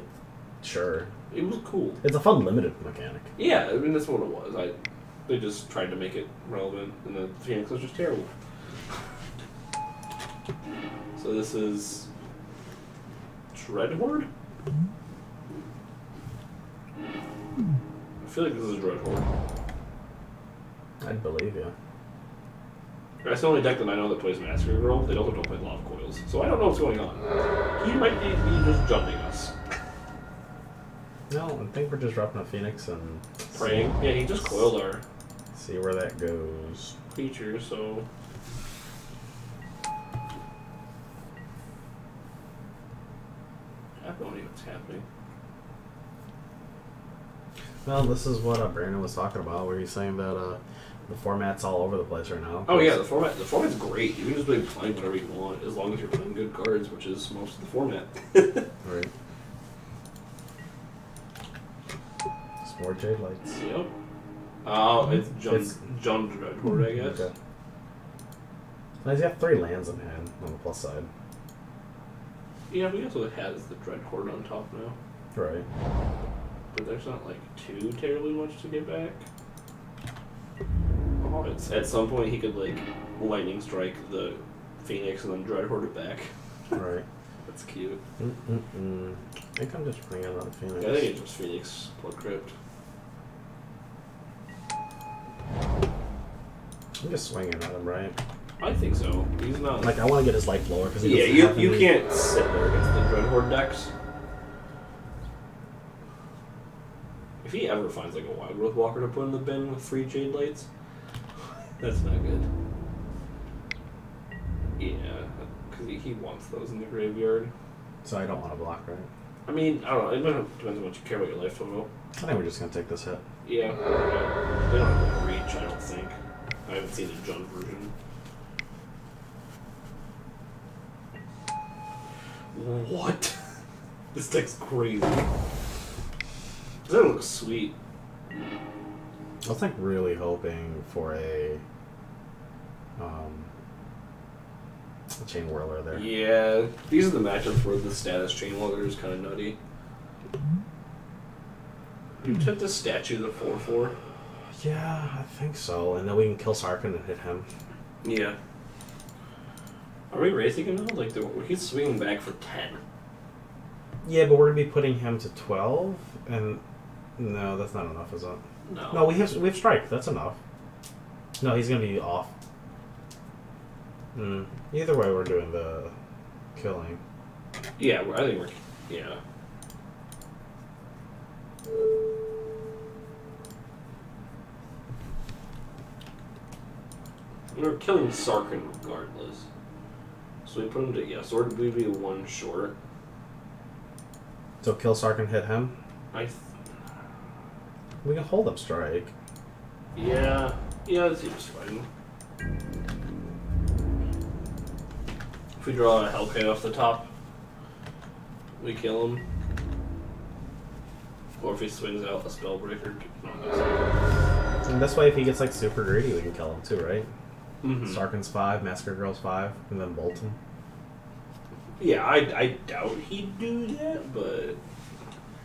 sure, It was cool. it's a fun limited mechanic. Yeah, I mean that's what it was. I they just tried to make it relevant, and the Phoenix was just terrible. So this is Dreadhorde. I feel like this is Dreadhorde. I'd believe you. That's the only deck that I know that plays Massacre Girl. They also don't play Lava Coils, so I don't know what's going on. He might be, be just jumping us, No, I think we're just dropping a Phoenix and praying. Yeah, he just coiled our see where that goes. creature, so I have no idea what's happening. Well, this is what uh, Brandon was talking about, where he's saying that uh, the format's all over the place right now. Oh yeah, the format the format's great. You can just play playing whatever you want as long as you're playing good cards, which is most of the format. Right. More Jade Lights. yep. Oh, mm-hmm. it's John It's- Jund Dreadhorde, I guess. Okay. Now he's got three lands in hand on the plus side. Yeah, we also has the Dreadhorde on top now, Right. but there's not like too terribly much to get back. Oh, it's, at some point he could like lightning strike the Phoenix and then Dreadhorde it back. Right. That's cute. Mm-mm-mm. I think I'm just bringing another Phoenix. I think it's just Phoenix Blood Crypt. I'm just swinging at him, right? I think so. He's not Like, I want to get his life lower because Yeah, you, you can't sit there against the Dreadhorde decks. If he ever finds like a Wildgrowth Walker to put in the bin with three Jade Lights, that's not good. Yeah, because he, he wants those in the graveyard. So I don't want to block, right? I mean, I don't know. It depends on what you care about your life total. I think we're just gonna take this hit. Yeah, yeah. they don't have reach. I don't think. I haven't seen the Jund version. What? this deck's crazy. That looks sweet. I was like really hoping for a um a chain whirler there. Yeah, these are the matchups where the status chain whirler is kind of nutty. You took the statue the four four. Yeah, I think so. And then we can kill Sarkhan and hit him. Yeah. Are we racing him now? Like the, he's swinging back for ten. Yeah, but we're gonna be putting him to twelve, and no, that's not enough, is it? No. No, we have we have strike. That's enough. No, he's gonna be off. Hmm. Either way, we're doing the killing. Yeah, I think we're. Yeah. We're killing Sarkhan regardless. So we put him to yeah, so we'd be one short. So kill Sarkhan, hit him. I th- We can hold up strike. yeah yeah that seems fine. If we draw a Hellkite off the top, we kill him. Or if he swings out a Spellbreaker. No, And this way, if he gets like super greedy, we can kill him too, right? Mm Sarkhan's five, Massacre Girl's five, and then Bolton. Yeah, I, I doubt he'd do that, but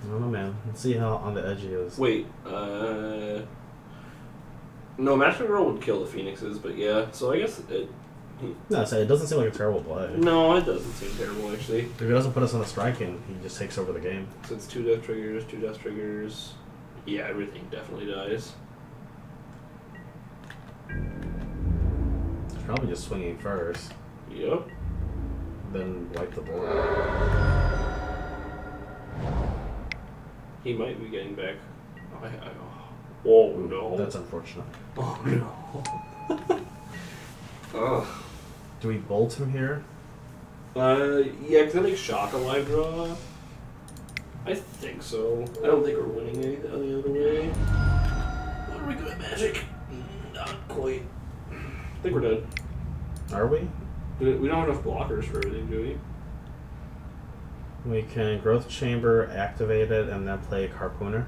I don't know, man. Let's see how on the edge he is. wait, uh, no, Massacre Girl would kill the Phoenixes, but yeah, so I guess it. No, so it doesn't seem like a terrible play. No, it doesn't seem terrible actually. If he doesn't put us on a strike and he just takes over the game. So it's two death triggers, two death triggers. Yeah, everything definitely dies. Probably just swinging first, Yep. then wipe the board. He might be getting back. I, I, oh no. That's unfortunate. oh no. Ugh. Do we bolt him here? Uh, yeah, because I think shock a live draw. I think so. I don't think we're winning any any other way. What are we good at magic? Not quite. I think we're dead. Are we? We don't have enough blockers for everything, do we? We can growth chamber activate it and then play a harpooner.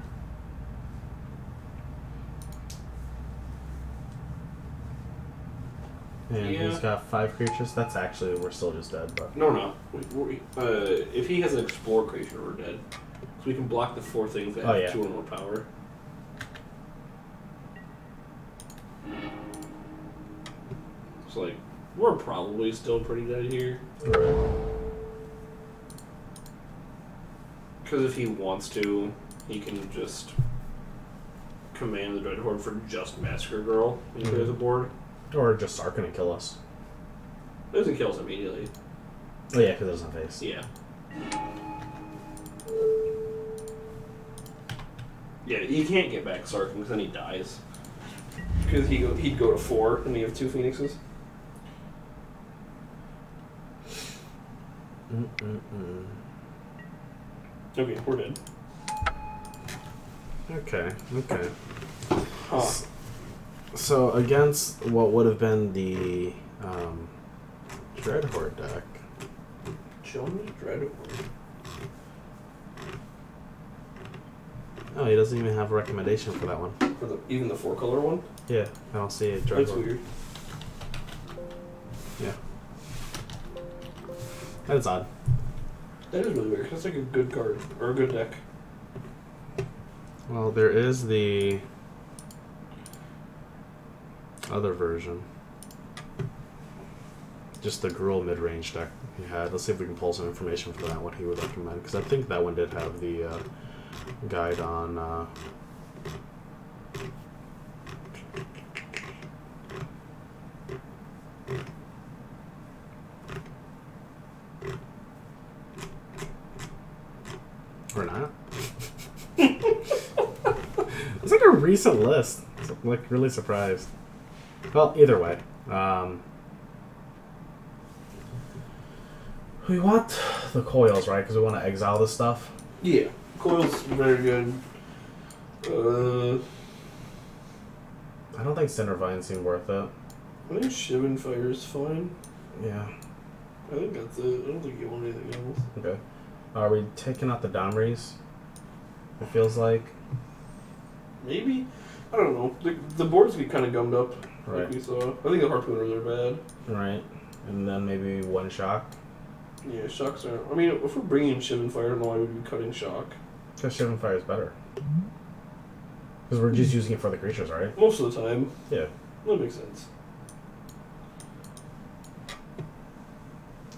And Yeah. he's got five creatures. That's actually we're still just dead, but No, no. We, we, uh, if he has an explore creature, we're dead. So we can block the four things that Oh, have yeah. two or more power. We're probably still pretty dead here. Because if he wants to, he can just command the Dreadhorde for just Massacre Girl and clear Mhm. the board. or just Sarkhan and kill us. It doesn't kill us immediately. Oh yeah, because it doesn't face. Yeah. Yeah, he can't get back Sarkhan because then he dies. Because he go, he'd go to four and we have two Phoenixes. Mm-mm-mm. Okay, we're dead. Okay, okay. Huh. So against what would have been the um, Dreadhorde deck, Jonas Dreadhorde. oh, he doesn't even have a recommendation for that one. For the even the four color one? Yeah, I don't see a That's weird. That's odd. That is really weird. That's like a good card or a good deck. Well, there is the other version. Just the Gruul mid-range deck he had. Let's see if we can pull some information for that. What he would recommend, because I think that one did have the uh, guide on. Uh, Or not? it's a list. I'm like really surprised. Well, either way. Um, we want the coils, right? Because we want to exile this stuff. Yeah, coil's very good. Uh, I don't think Cindervine seemed worth it. I think Shivan Fire is fine. Yeah. I think that's it. I don't think you want anything else. Okay. Are we taking out the Domries? It feels like. Maybe. I don't know. The, the boards get kind of gummed up, Right. like we saw. I think the harpooners are bad. Right. And then maybe one shock. Yeah, shocks are. I mean, if we're bringing Shivan Fire, I don't know why we'd be cutting shock. Because Shivan Fire is better. Mm-hmm. Because we're just using it for the creatures, right? Most of the time. Yeah. That makes sense.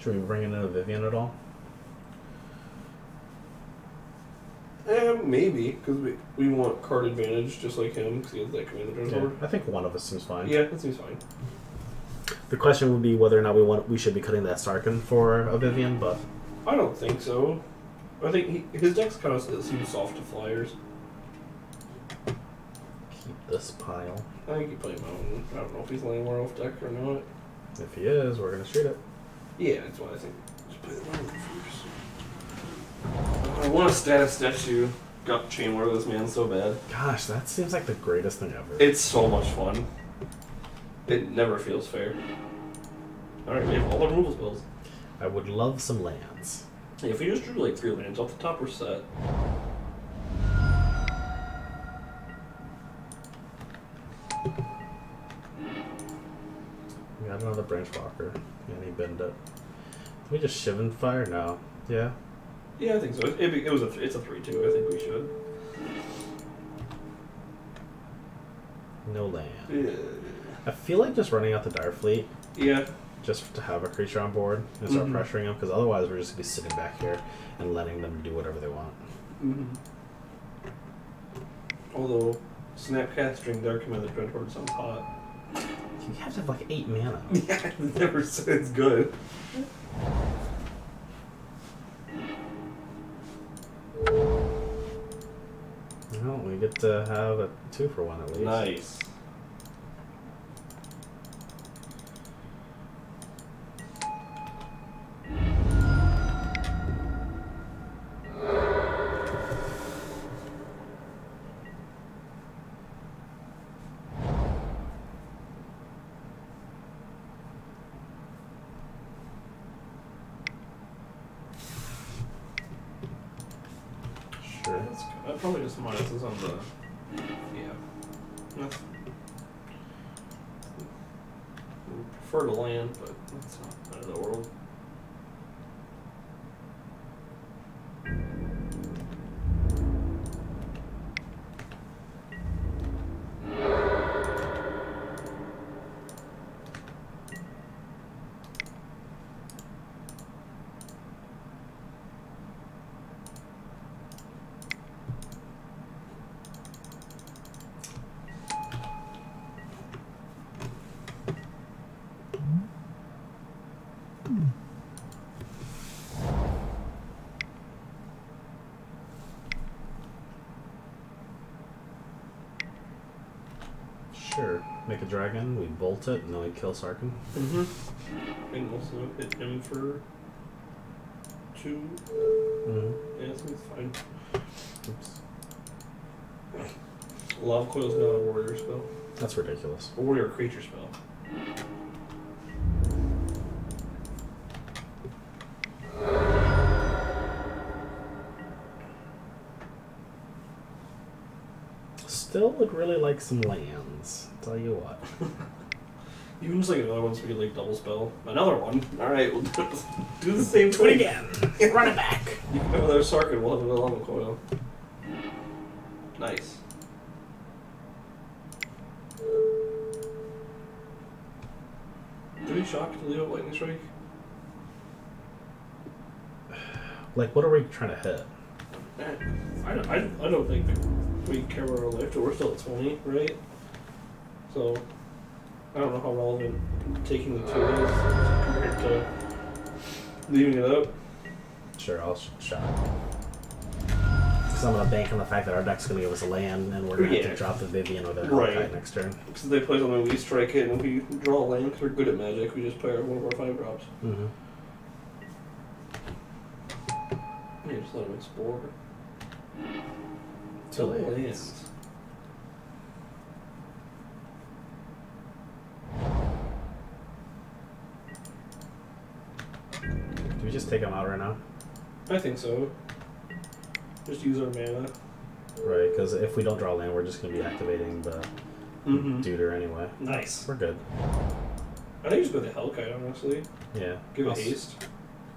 Should we bring in a Vivien at all? Eh, maybe, because we, we want card advantage just like him, because he has that commander Yeah. I think one of us seems fine. Yeah, that seems fine. The question would be whether or not we want we should be cutting that Sarkhan for a Vivien, but I don't think so. I think he, his deck's kind of seems soft to flyers. keep this pile. I think he played Mountain. I don't know if he's laying more off deck or not. If he is, we're gonna shoot it. Yeah, that's why I think just play the Mountain first. I want a status statue. Got chain war this man so bad. Gosh, that seems like the greatest thing ever. It's so much fun. It never feels fair. Alright, we have all the removal spells. I would love some lands. Yeah, if we just drew like three lands off the top, we're set. We got another branch walker. And he bend it. Can we just Shivan Fire? No. Yeah. Yeah, I think so. It, it, it was a th- it's a three two. I think we should. No land. Yeah. I feel like just running out the Dire Fleet Yeah. just to have a creature on board and start Mhm. pressuring them, because otherwise we're just gonna be sitting back here and letting them do whatever they want. Mm-hmm. Although Snapcasting Dark Commander Dreadhorde sounds hot. You have to have like eight mana. Yeah, it never sounds good. Well, we get to have a two for one at least. Nice. Dragon, we bolt it, and then we kill Sarkhan. Mm-hmm. And also hit him for two. Mm-hmm. Yeah, I it's fine. Oops. Lava Coil's not a warrior spell. That's ridiculous. A warrior creature spell. Still would really like some lands. Tell you what. Even just like another one, so we get like double spell. Another one. All right, we'll do, do the same thing again. Run it back. You can have another Sarkhan. We'll have another lava coil. Nice. Do we shock to leave out lightning strike? Like, what are we trying to hit? I don't, I, I don't think we care about our life we're still at 20, right? So, I don't know how relevant taking the two is compared to leaving it up. Sure, I'll sh- shot. Because I'm gonna bank on the fact that our deck's gonna give us a land, and we're gonna have Yeah. to drop the Vivien or the Right. Hellkite next turn. Since they play something, we strike it, and if we draw a land because we're good at magic, we just play our, one of our five drops. Mm-hmm. Yeah, just let them explore. Two Double lands. lands. Do we just take them out right now? I think so. Just use our mana. Right, because if we don't draw land, we're just gonna be activating the Mm-hmm. Duder anyway. Nice. We're good. I think you just go the Hellkite, honestly. Yeah. Give it haste.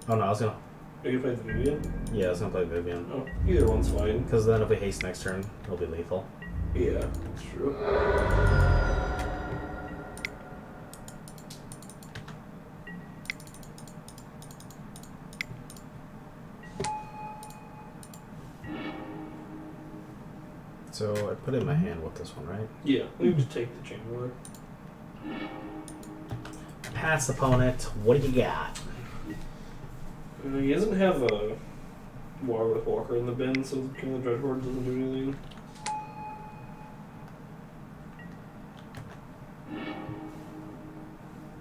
Oh no, I was gonna. Are you gonna play the Vivien? Yeah, I was gonna play Vivien. Oh, either one's fine. Because then if we haste next turn, it'll be lethal. Yeah, that's true. So I put in my hand with this one, right? Yeah, we just take the chain whirler. Pass opponent. What do you got? Uh, he doesn't have a War with Walker in the bin, so the King of the Dreadhorde doesn't do anything.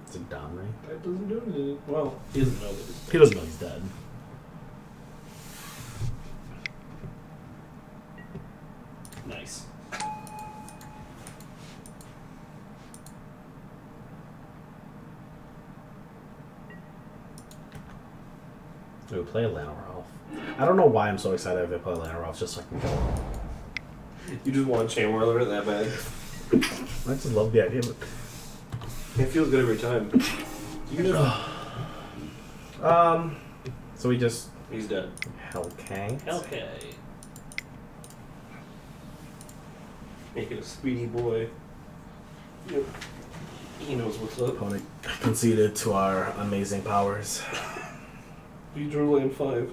It's a Domri. That doesn't do anything. Well, he doesn't know that he's He doesn't know he's dead. nice. We play Atlanta Ralph. I don't know why I'm so excited if I play Atlanta Ralph just so I can go. You just want a chain whirler that bad. I just love the idea of it. It feels good every time. You just Um, so we just he's dead. Hellkite. Okay. Make it a speedy boy. Yep. He knows what's up. Opponent conceded to our amazing powers. We drew land five.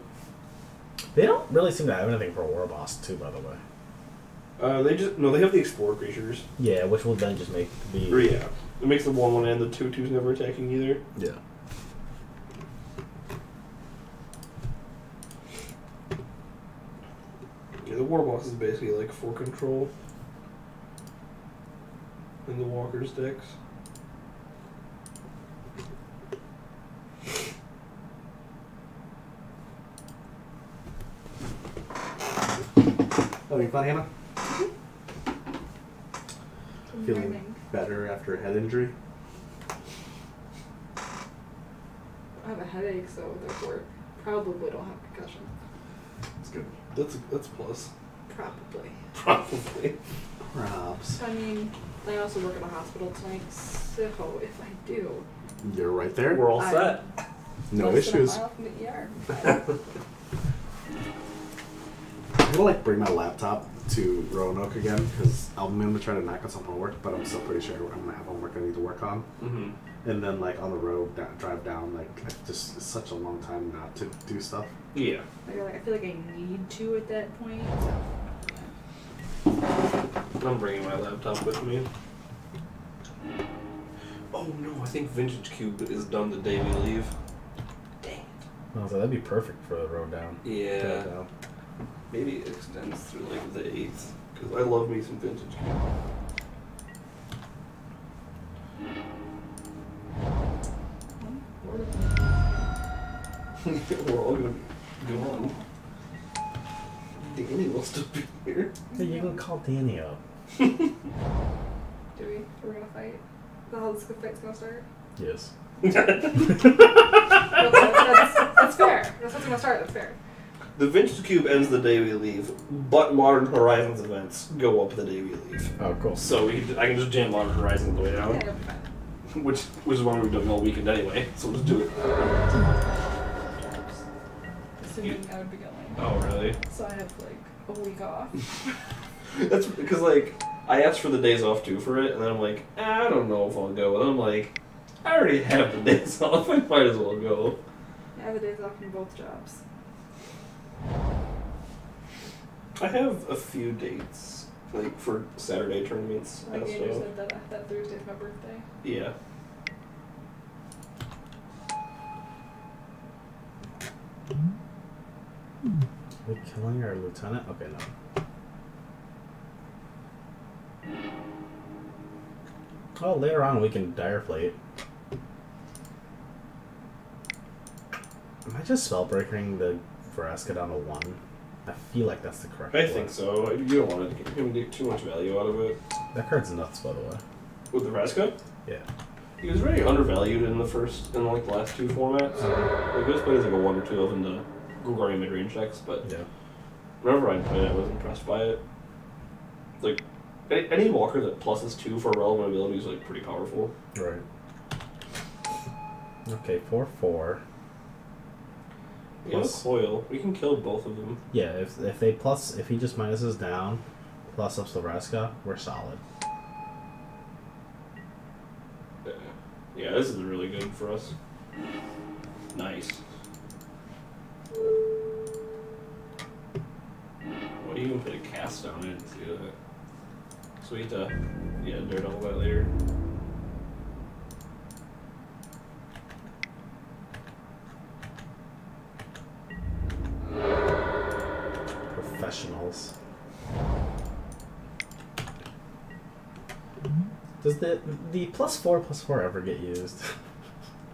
They don't really seem to have anything for a war boss too, by the way. Uh, they just no, they have the explorer creatures. Yeah, which will then just make the Or yeah, it makes the one one and the two two's never attacking either. yeah. Yeah, the war boss is basically like for control. In the walker's decks. Oh, Having fun, Hannah? Good Feeling morning. better after a head injury? I have a headache, so therefore probably don't have concussion. That's good. That's that's a plus. Probably. Probably. Props. I mean, I also work at a hospital tonight, so if I do, You're right there. We're all I- set. No less than a issues. gonna like bring my laptop to Roanoke again because I'm gonna try to knock out some homework, but I'm still pretty sure I'm gonna have homework I need to work on. Mm-hmm. And then like on the road, da- drive down, like I just it's such a long time not to do stuff. Yeah. I feel like I feel like I need to at that point. I'm bringing my laptop with me. Oh no, I think Vintage Cube is done the day we leave. Dang it. Oh, so that'd be perfect for the road down. Yeah. Down. Maybe it extends through like the 8th. Because I love me some Vintage Cube. We're all gonna be gone. Danny will still be here. Hey, you can call Danny up. Do we? We're gonna fight. Is that how this fight's gonna start? Yes. that's, that's, that's fair. That's how it's gonna start. That's fair. The Vintage Cube ends the day we leave, but Modern Horizons events go up the day we leave. Oh, cool. So we can, I can just jam Modern Horizons on the way Yeah, down, you'll be fine. which which is one we're doing all weekend anyway. So we'll just do it. Assuming I would be going. Oh really? So I have like a week off. That's because like I asked for the days off too for it, and then I'm like, "Ah, I don't know if I'll go. And I'm like, I already have the days off. I might as well go. I have the days off from both jobs. I have a few dates like for Saturday tournaments Like and Andrew stuff. said, that, that Thursday's my birthday. Yeah. we killing our lieutenant? Okay, no. Oh, later on we can dire plate. Am I just spellbreaking the for Escadon a 1. I feel like that's the correct I one. think so. You don't want to get too much value out of it. That card's nuts, by the way. With the Vraska? Yeah. He was very undervalued in the first, in like the last two formats. Uh, like, he played like a 1 or 2 of in the Golgari mid range decks, but yeah. whenever I played it, I was impressed by it. Like, any walker that pluses 2 for relevant ability is like pretty powerful. Right. Okay, 4 4. Plus- coil. We can kill both of them. Yeah, if if they plus if he just minuses down, plus ups the Vraska, we're solid. Yeah. yeah, this is really good for us. Nice. What do you even put a cast down? I didn't see that. Sweet, uh, yeah, dirt all that later. Does the the plus four plus four ever get used?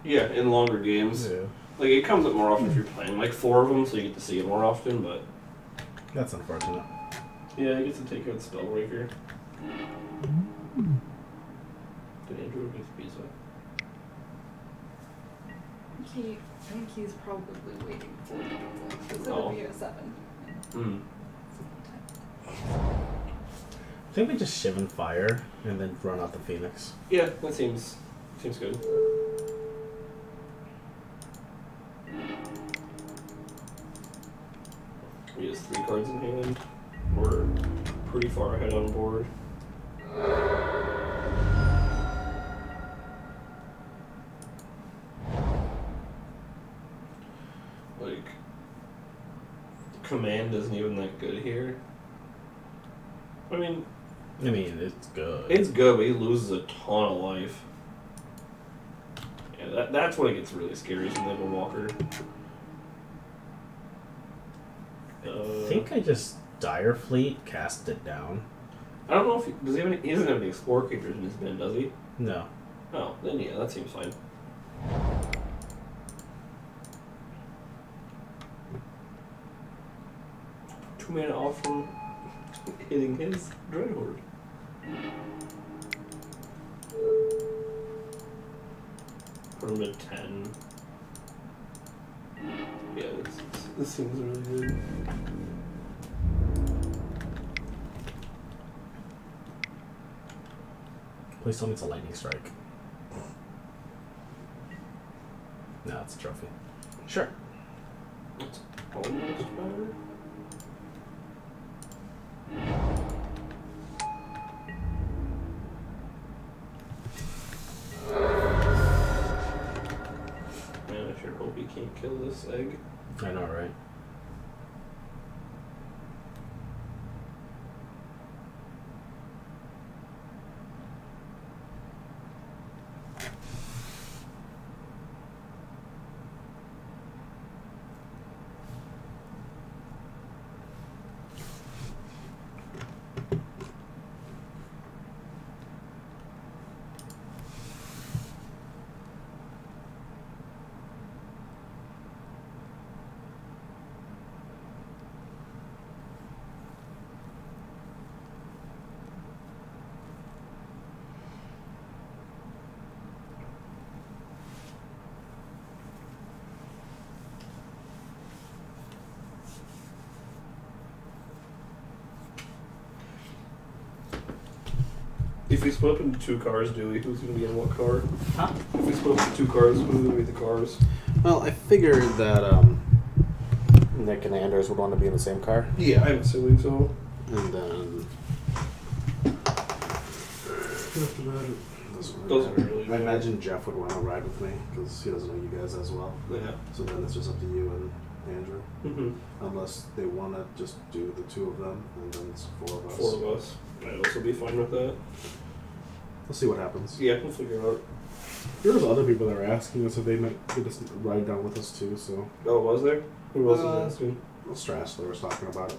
Yeah, in longer games. Like, it comes up more often if you're playing like four of them, so you get to see it more often, but. That's unfortunate. Yeah, he gets to take out the Spellbreaker. Did Andrew get the pizza? He, I think he's probably waiting for the because Oh. it'll be a seven. Hmm. I think we just Shivan Fire and then run out the Phoenix. Yeah, that seems seems good. He has three cards in hand. We're pretty far ahead on board. Like, command isn't even that good here. I mean, I mean, it's good. it's good, but he loses a ton of life. Yeah, that, that's when it gets really scary is when they have a walker. I Uh, think I just dire fleet cast it down. I don't know if he, does he have any. He doesn't have any explore creatures in his bin, does he? No. Oh, then yeah, that seems fine. Two mana off from hitting his Dreadhorde. Put him at 10. Yeah, this, this seems really good. Please tell me it's a lightning strike. No, it's a trophy. Sure. It's almost better. Kill this egg. I know, right? If we split up into two cars, Dewey, who's gonna be in what car? Huh? If we split up into two cars, who's gonna be the cars? Well, I figured that um, Nick and Anders would want to be in the same car, Yeah, I'm assuming so. and then. After that, it doesn't really Doesn't matter. really I matter. imagine Jeff would want to ride with me because he doesn't know you guys as well. Yeah. So then it's just up to you and Andrew, Mm-hmm. unless they want to just do the two of them, and then it's four of us. Four of us. I'd also be fine with that. We'll see what happens. Yeah, we'll figure it out. There was other people that were asking us if they might get us ride down with us too. So Oh, was there? Who else Uh, was asking? Strassler was talking about it.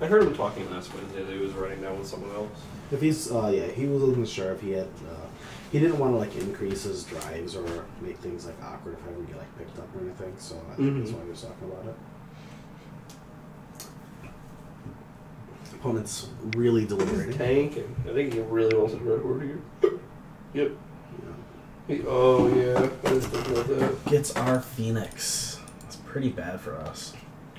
I heard him talking last Wednesday that he was writing down with someone else. If he's, uh, yeah, he wasn't sure if he had, uh, he didn't want to like increase his drives or make things like awkward if having to get like picked up or anything. So I think that's Mhm. why he was talking about it. Opponent's really deliberating. Tanking. I think he really wants a Dread Horde here. Yep. Yeah. He, oh, yeah. I was thinking about that. Gets our Phoenix. It's pretty bad for us.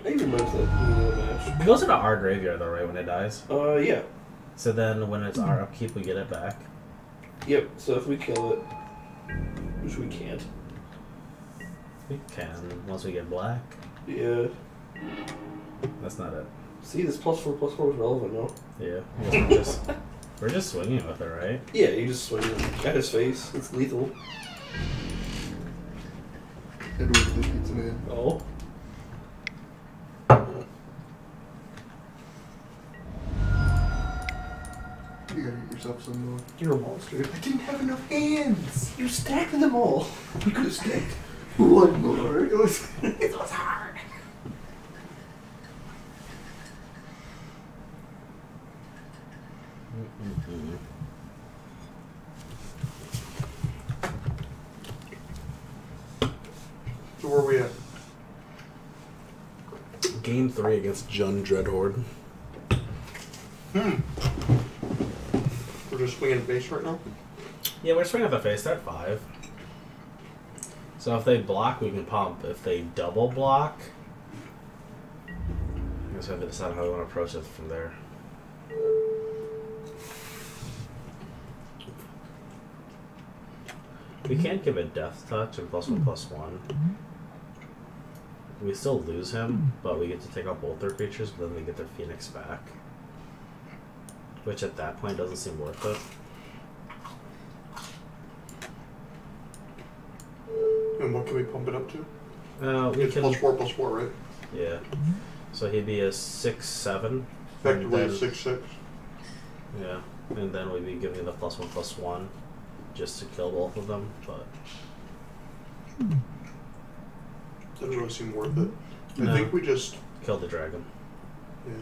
I even remember that beginning of the match. It goes into our graveyard though, right when it dies. Uh, yeah. So then when it's our upkeep, we get it back. Yep. So if we kill it, which we can't. We can once we get black. Yeah. That's not it. See, this plus four plus four is relevant, no? Yeah. We're just we're just swinging with it, right? Yeah, you just swing it at his face. It's lethal. Edward the pizza man. Oh. You gotta get yourself some more. You're a monster. I didn't have enough hands. You stacked them all. You could have stacked one more. It was. it was hard. So where are we at? Game three against Jund Dreadhorde. Hmm. We're just swinging base right now. Yeah, we're swinging at the face. They're at five. So if they block, we can pump. If they double block, I guess we have to decide how we want to approach it from there. We can't give a death touch and plus one plus one. We still lose him, but we get to take out both their creatures, but then we get their phoenix back. Which at that point doesn't seem worth it. And what can we pump it up to? Uh, we It's can, plus four plus four, right? yeah. So he'd be a six seven. Effectively and a six six. Yeah, and then we'd be giving the plus one plus one, just to kill both of them. But Doesn't really seem worth it. Mm-hmm. I think we just killed the dragon. yeah.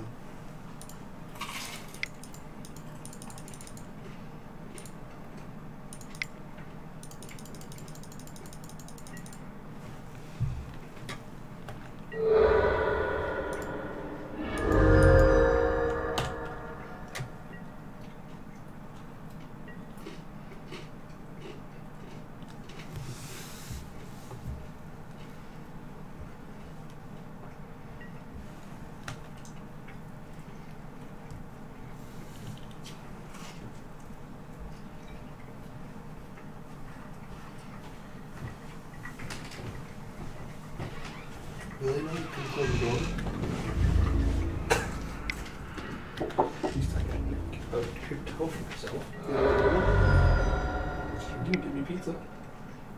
Really? No, you can close the door. He's like, a paper towel myself. Yeah. You didn't give me pizza. Uh,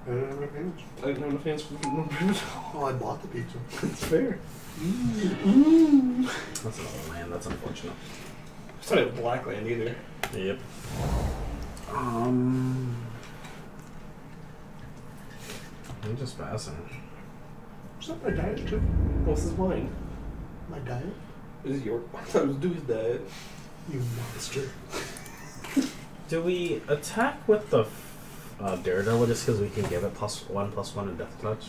I didn't have enough hands. I didn't have enough hands for no paper towel. Well, I bought the pizza. It's fair. Mm. Mm. That's another land. That's unfortunate. It's not a black land either. Yep. Um, I'm just passing. Is that my diet too? What's his mine? My diet? This is your. I thought it was Dewey's dad. You monster. Do we attack with the uh, daredevil just because we can give it plus one plus one in death touch?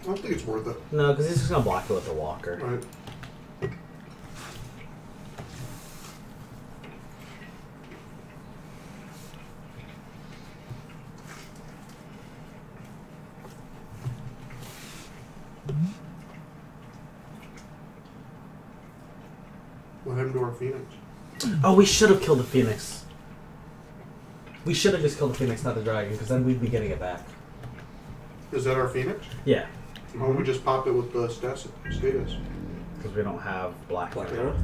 I don't think it's worth it. No, because he's just gonna block it with the walker. Right. What happened to our phoenix? Oh, we should have killed the phoenix. We should have just killed the phoenix, not the dragon, because then we'd be getting it back. Is that our phoenix? Yeah, Why don't we just pop it with the status? status? because we don't have black. Black right arrow. now.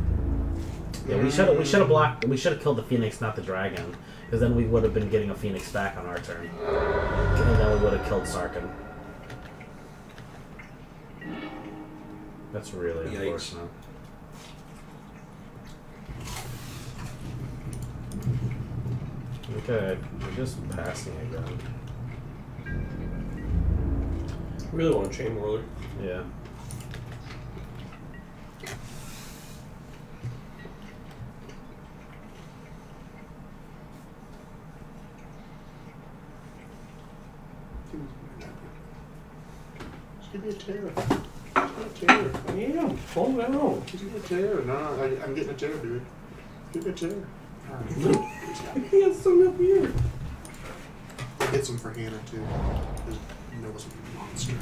Yeah, we should have we should have blocked. We should have killed the phoenix, not the dragon, because then we would have been getting a phoenix back on our turn, and then we would have killed Sarkhan. That's really Yikes. unfortunate. Okay, just passing again. Really want a chain whirler? Yeah. Give me a tear. Give me a chair. Yeah, calm down. Give me a chair. No, no, I, am getting a chair, dude. Give me a chair. Alright. He has some up here. I get some for Hannah too. Because Noah's a monster.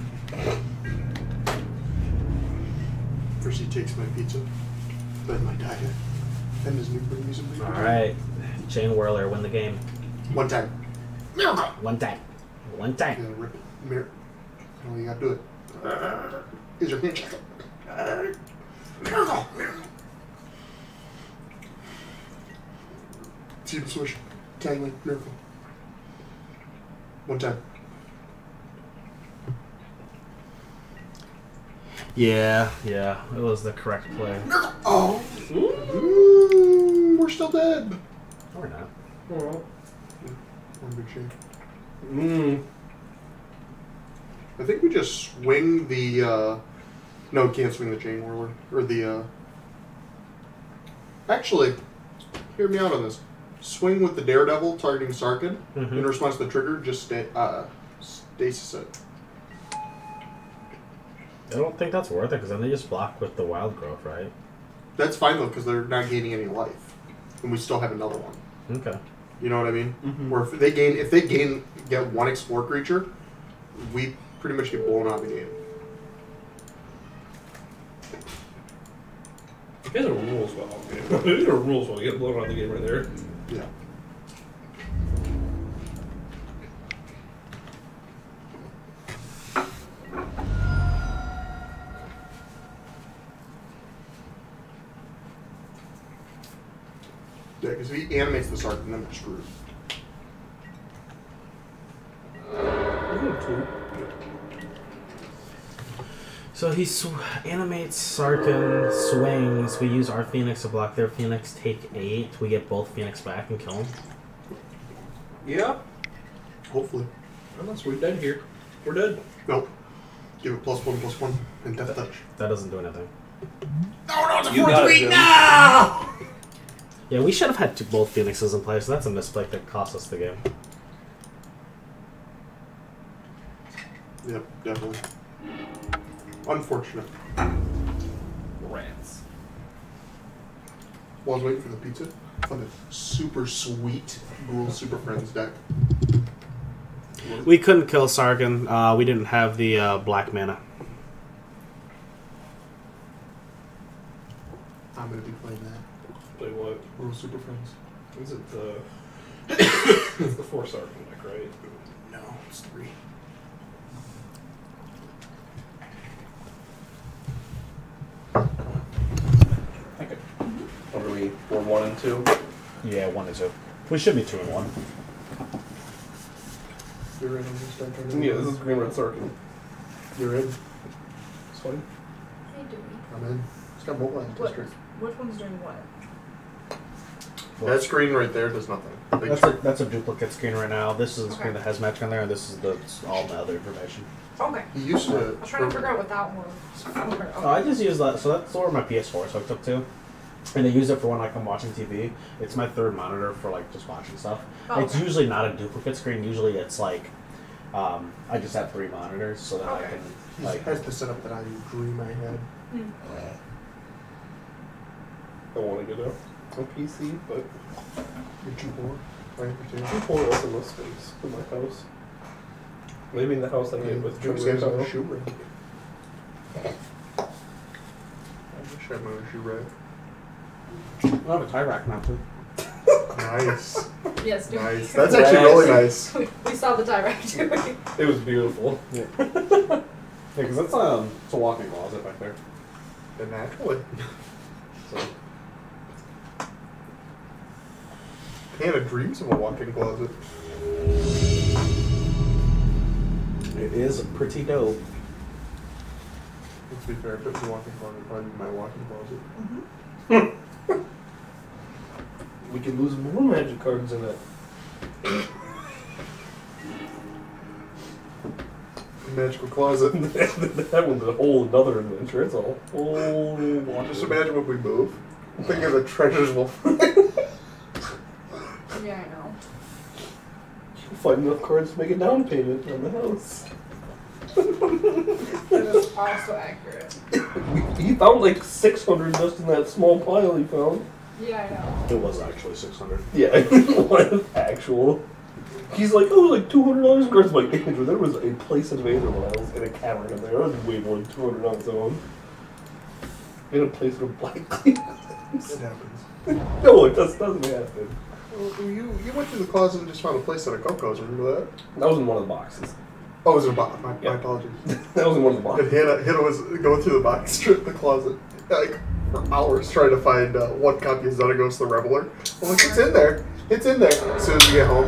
First he takes my pizza, then my diet, and his new brings and All right, Chain Whirler, win the game. One time. Miracle! One time. One time. gotta rip it. Mir- oh, you gotta do it. Uh. Is Here's your handshake. Miracle! Uh. See him swish. Tangling. Miracle. One time. Yeah, yeah, it was the correct play. Oh! Mm, we're still dead. Or not. Oh. One big shake. Mmm. I think we just swing the. Uh, no, can't swing the chain whirler or the. Uh, actually, hear me out on this. Swing with the daredevil targeting Sarkhan. In Mhm. response to the trigger, just stay, uh, stasis it. I don't think that's worth it because then they just block with the wild growth, right? That's fine though, because they're not gaining any life, and we still have another one. Okay. You know what I mean? Mhm. Where if they gain, if they gain, get one explore creature, we pretty much get blown out of the game. These are rules well. These are rules well. You get blown out of the game right there. Yeah. Yeah, because if he animates the Sarkhan, then we're screwed. So he sw- animates Sarkhan, swings. We use our Phoenix to block their Phoenix. Take eight. We get both Phoenix back and kill him. Yeah. Hopefully. Unless we're dead here. We're dead. Nope. Give it plus one, plus one, and death touch. That doesn't do anything. No, no, it's a You fourth week Jim. now! Yeah, we should have had two, both Phoenixes in play, so that's a misplay that cost us the game. Yep, definitely. Unfortunate. Rats. While I was waiting for the pizza, I found a super sweet Gruul Super Friends deck. We couldn't kill Sarkhan. Uh, we didn't have the uh, black mana. I'm gonna be playing that. Play what? Gruul Super Friends. Is it the? it's the four star deck, right? No, it's three. Okay. What are we? We're one and two. Yeah, one and two. We should be two and one. You're in on this deck. already? Yeah, this is green red circle. You're in. It's fine. Hey, do we? I'm in. It's got Mobilized What? District. Which one's doing what? That screen right there does nothing. That's a, that's a duplicate screen right now. This is the screen that has magic on there, and this is the all the other information. Okay. He used to. I was trying to figure out what that one was. Oh, I just use that. So that's where my PS4 is hooked up to, and they use it for when like I'm watching TV. It's my third monitor for like just watching stuff. Oh, It's okay. usually not a duplicate screen. Usually it's like um, I just have three monitors so that I can like. has the setup that I dream I had. Hmm. I want to get a, a PC, but You're too poor. I understand. I'm pulling less and space in my house. Maybe in the house I made with Jim trim says I'm a shoe rack. I wish I had my own shoe rack. I have a tie rack now too. Nice. Yes, do nice. That's actually really nice. we, we saw the tie rack too. It was beautiful. Yeah, because that's um, it's a walk-in closet back there. And naturally. So Hannah dreams of a walk-in closet. it is pretty dope. Let's be fair, if it's a walk-in closet, it'd probably be my walk-in closet. We could lose more magic cards in it. Magical closet. that one's a whole another adventure. It's a whole new Just imagine when we move. Think of the treasures we'll find. yeah, I know. find enough cards to make a down payment on the house. That is also accurate. he found like 600 just in that small pile he found. Yeah, I know. It was actually 600. Yeah, what actual? He's like, oh, like two hundred dollars. Grant's like, Andrew, there was a place in Vader when I was in a cavern in there. That was way more than two hundred on its own. In a place with black clean. It happens. no, it just doesn't happen. Well, you you went to the closet and just found a place at a Coco's. Remember that? That was in one of the boxes. Oh, it was in a box. My, Yeah. my apologies. that was in one of the And boxes. Hannah, Hannah was going through the box, strip the closet, like for hours trying to find uh, one copy of Xenagos the Reveler. I'm like, it's in there. It's in there. As soon as we get home,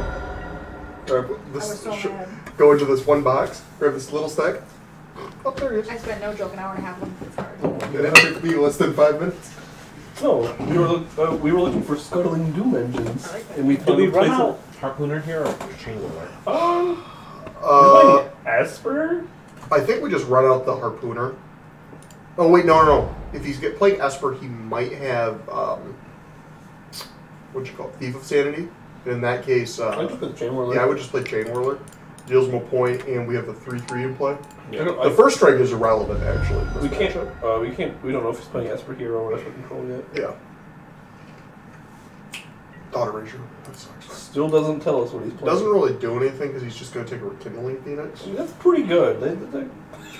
grab I was this, so sh- mad. go into this one box, grab this little stack. Oh, there he is. I spent no joke an hour and a half looking for this card. And it took me less than five minutes. No, we were look, uh, we were looking for scuttling doom engines, like and we found we a run place. out Harpooner here or Chain Whirler? Um, Uh, Esper. I think we just run out the harpooner. Oh wait, no, no, no. If he's get playing Esper, he might have um, what you call it, Thief of Sanity. In that case, I uh, just put the chain whirler. yeah, I would just play Chain Whirler. Deals more point, and we have a three three in play. Yeah, The I- first strike is irrelevant, actually. We can't. Uh, we can't. We don't know if he's playing Esper Hero or Esper Control yet. Yeah. Thought erasure. That sucks. Still doesn't tell us what he's playing. Doesn't really do anything because he's just going to take a rekindling phoenix. That's pretty good. They, they,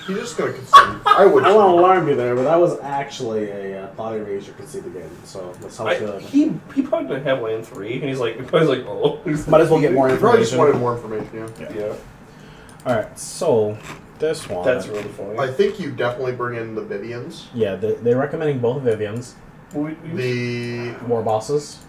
He's just going to consume. I would. I won't alarm you there, but that was actually a uh, thought erasure conceded game, so that sounds I, good. he he probably didn't have land three, and he's like, he's like, oh, Might as well get more He probably just wanted more information. Yeah. yeah, Alright, so this one. that's really funny. I think you definitely bring in the Viviens. Yeah, they, they're recommending both Viviens, we, we, The war bosses.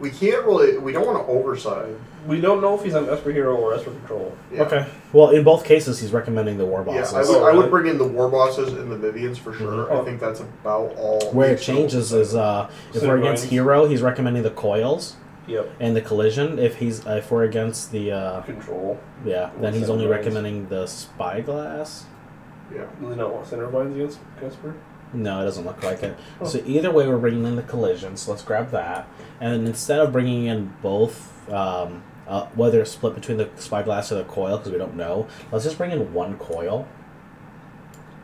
We can't really we don't want to overside. we don't know if he's on Esper Hero or Esper Control. Yeah. Okay. Well, in both cases, he's recommending the war Yeah, bosses. I would, Oh, I would bring in the war bosses and the Viviens for sure. Mhm. I think that's about all. Where it So- changes is uh, if So we're against hero, he's recommending the coils Yep, and the collision. If he's uh, if we're against the uh, Control. yeah, then he's Center only recommending the spyglass. Yeah. Really not want Cindervines against Esper? No, it doesn't look like it. Oh. So either way, we're bringing in the collision. So let's grab that, and then instead of bringing in both, um, uh, whether it's split between the spyglass or the coil, because we don't know, let's just bring in one coil,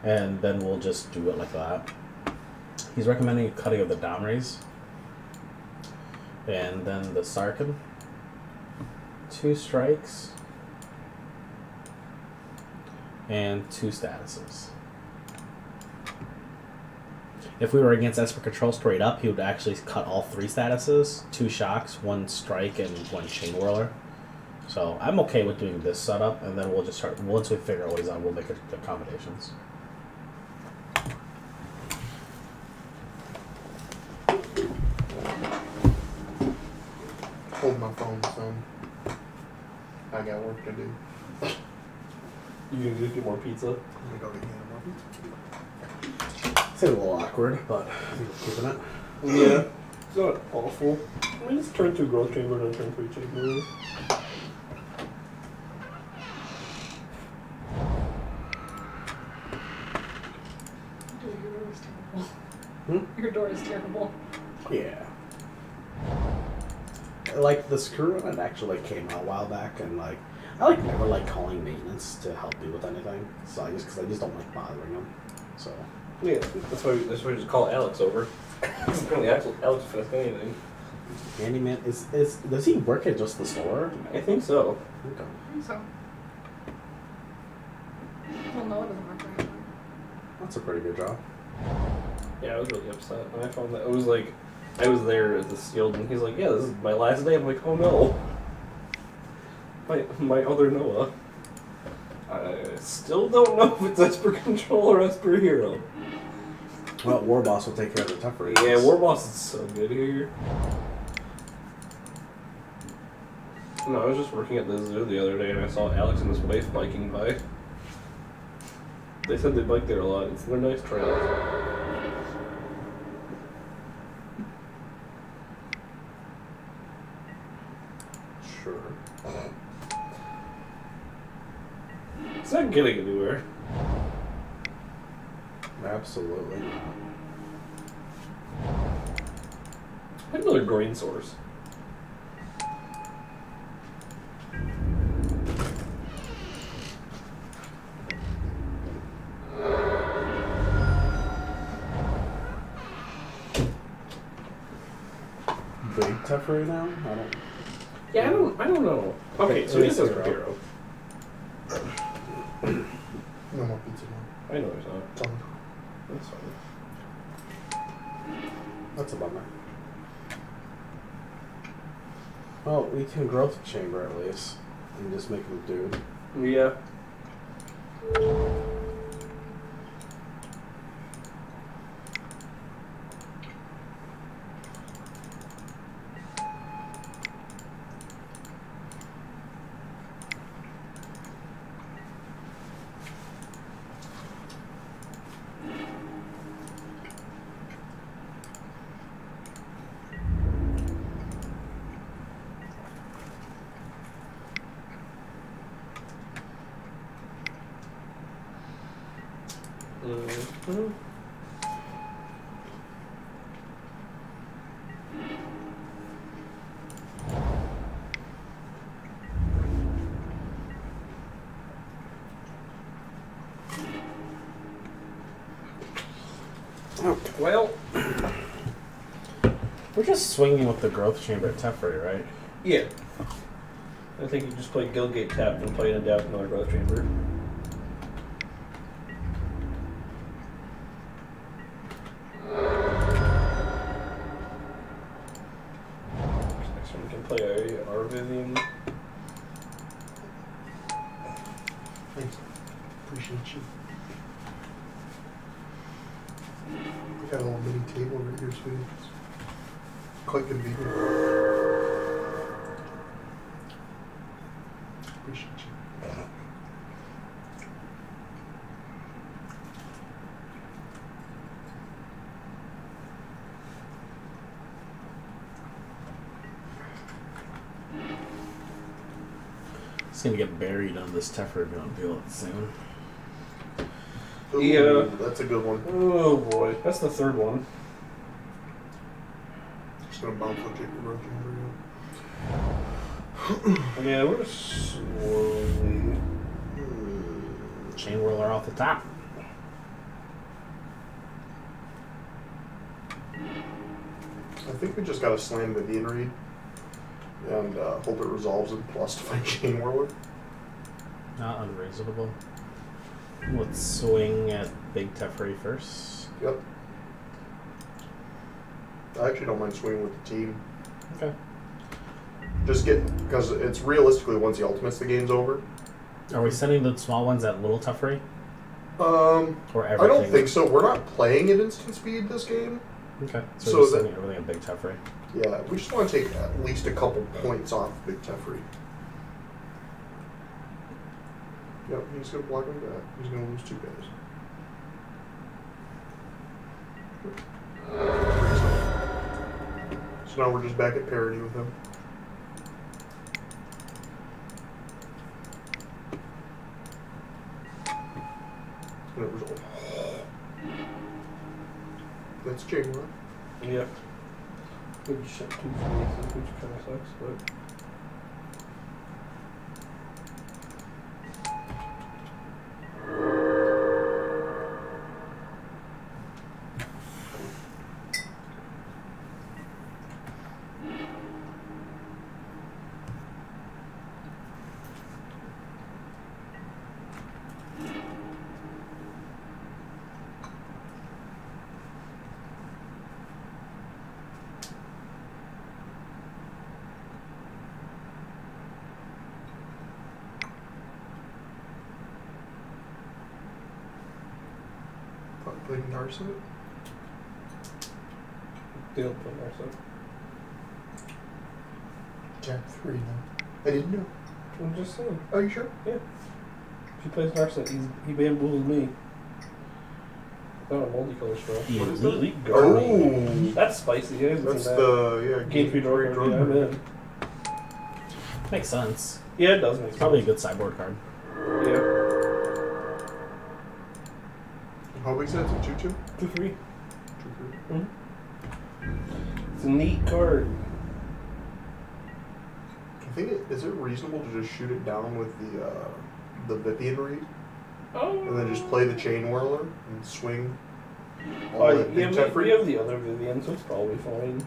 and then we'll just do it like that. He's recommending a cutting of the Domris, and then the Sarkhan. Two strikes, and two statuses. If we were against Esper Control straight up, he would actually cut all three statuses two shocks, one strike, and one chain whirler. So I'm okay with doing this setup, and then we'll just start. Once we figure out what he's on, we'll make accommodations. Hold my phone, son. I got work to do. You can just get more pizza. I'm gonna go get more pizza. It's a little awkward, but I think keeping it. Yeah, it's not awful. I mean, it's turn two growth chamber and turn three chamber. Dude, your door is terrible. Hmm? Your door is terrible. Yeah. Like the screw in it actually came out a while back, and like I like never like calling maintenance to help me with anything. So I just because I just don't like bothering them. So Yeah, that's why. we, that's why we just call Alex over. Apparently, Alex, Alex will fix anything. handyman is is does he work at just the store? I think so. Okay. I think so. Well, no, it doesn't work for anyone. That's a pretty good job. Yeah, I was really upset when I found that. It was like, I was there at the field, and he's like, "Yeah, this is my last day." I'm like, "Oh no." My my other Noah. I still don't know if it's Esper Control or Esper Hero. Well, War Boss will take care of the tougher. Yeah, War Boss is so good here. No, I was just working at the zoo the other day and I saw Alex and his wife biking by. They said they bike there a lot. It's they're nice trails. Sure. It's not getting anywhere. Absolutely. Another grain source. Big tough right now? I don't. Yeah, I don't. I don't know. Okay, so this is hero. No more pizza. I know there's not. That's a bummer. Well, we can growth chamber at least, and just make him dude. Yeah. Mhm. Well, We're just swinging with the growth chamber at Teferi, right? yeah. I think you just play Guildgate tapped and play an adapt another growth chamber. Next one we can play a Arvivian. Thanks. Appreciate you. I got a little mini table right here, sweetie. Quite convenient. Appreciate you. It's gonna get buried on this Teferi if we don't deal with it soon. Ooh, Yeah. That's a good one. Oh boy, that's the third one. Just gonna bounce on Jacob Roach over Yeah, we're slowly. Chain whirler off the top. I think we just gotta slam the Dean Reed and uh, hope it resolves and plus to find Chain Whirler. Not unreasonable. Let's swing at Big Teferi first. Yep. I actually don't mind swinging with the team. Okay. Just get because it's realistically once the ultimates the game's over. Are we sending the small ones at Little Teferi? Um, Or everything? I don't think so. We're not playing at instant speed this game. Okay. So, So we're just that- sending everything at Big Teferi. Yeah, we just want to take at least a couple points off Big Teferi. Yep, he's gonna block like that. He's gonna lose two guys. So now we're just back at parity with him. It resolved. That's two faces, which kind of sucks, but. Probably playing Narset. They don't put Narset. Jack three now. I didn't know. I'm just saying. Are you sure? Yeah. If he plays Narset, he's, he bamboozled me. Not a multicolor spell. What is Elite that? Guardian. Oh, That's spicy, guys. that's that. the yeah. Game three draw card. Yeah, I'm in. Makes sense. Yeah, it does make It's probably a good sideboard card. Yeah. How big is that? It's a two two. Two three. Two three. It's a neat card. I think it, is it reasonable to just shoot it down with the uh, the Vivien Reid Oh. and then just play the chain whirler and swing. all Oh, that yeah, big we, we have the other Vivian, so it's probably fine.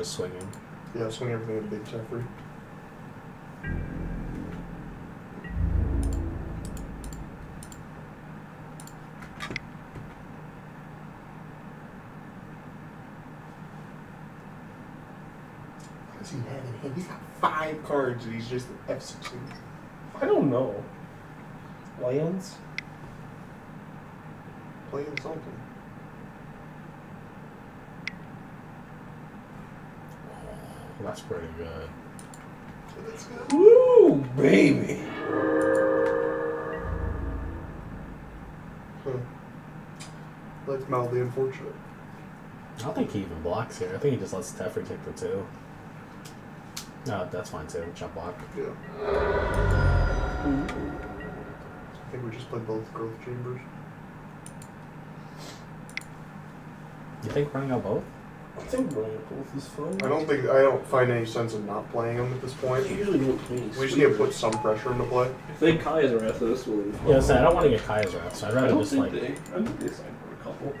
And then we're just swinging. Yeah, swing everything at Big Teferi. What does he have in hand? He's got five cards and he's just executing. I don't know. Lands? Playing something. That's pretty good. That's good. Woo, baby. Huh. That's mildly unfortunate. I don't think he even blocks here. I think he just lets Teferi take the two. No, that's fine too. Jump block. Yeah. I think we just played both growth chambers. You think running out both? I think running both is fun. I don't think I don't find any sense in not playing them at this I point. usually don't play We just need to put some pressure into play. If they Kaya's Wrath us, we'll leave. Yeah, so I don't want to get Kaya's wrath, so I'd I rather don't just think like. they. I think they signed for a couple.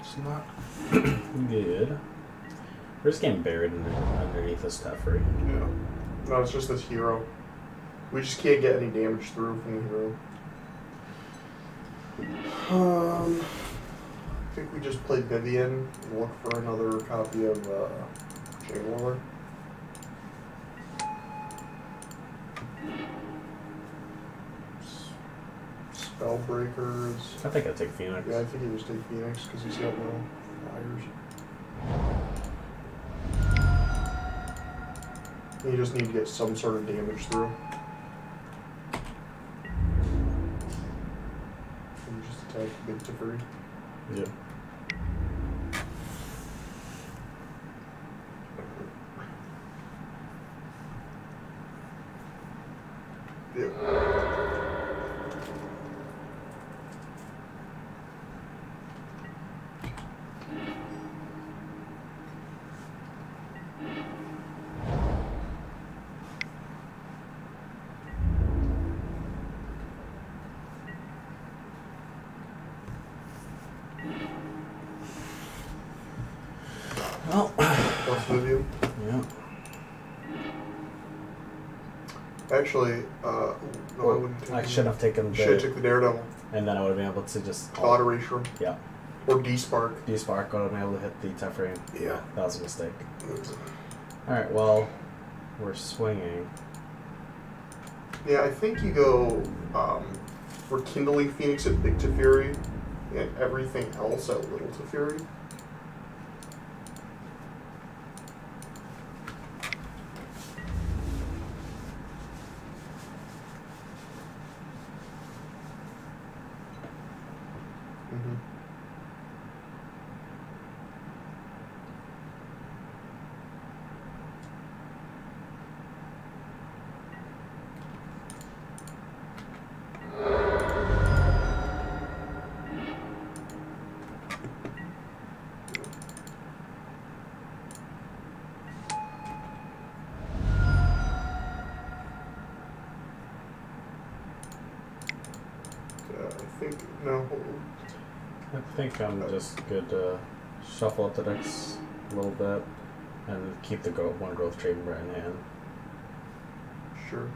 It's not good. We're just getting buried under, underneath this Teferi. Yeah. No, it's just this hero. We just can't get any damage through from the hero. Um, I think we just played Vivien and look for another copy of uh, Jangler. Spellbreakers. I think I'd take Phoenix. Yeah, I think he just take Phoenix because he's got no fires. You just need to get some sort of damage through. And just attack Big to Yeah. Yeah. Well, Plus Vivien. yeah. Actually, uh, no, I wouldn't take I should have taken Should have the, took the Daredevil. and then I would have been able to just Thought Erasure. Yeah. Or Despark. D spark. Would have been able to hit the Teferi. Yeah. That was a mistake. All right. Well, we're swinging. Yeah, I think you go. Um, Rekindling Phoenix at Big Teferi, and everything else at Little Teferi. Mm-hmm. Uh, I think no. I think I'm just good to shuffle up the decks a little bit and keep the go- one growth chamber in hand. Sure.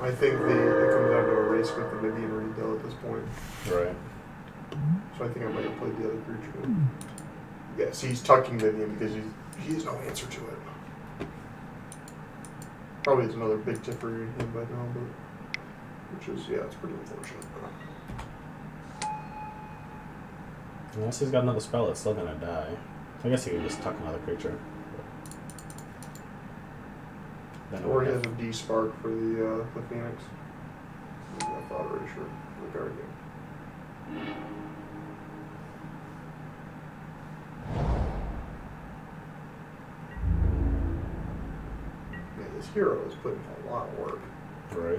I think the it comes down to a race with the Vivien Reid at this point. Right. So I think I might have played the other creature. Yeah, see he's tucking Vivien because he he has no answer to it. Probably has another big tipper in him by now, but which is, yeah, it's pretty unfortunate. Unless he's got another spell, it's still gonna die. I guess he could just tuck another creature. Then or he has a Despark for the uh, the Phoenix. Got thought erasure sure. the guardian. Man, this hero is putting a lot of work. Right.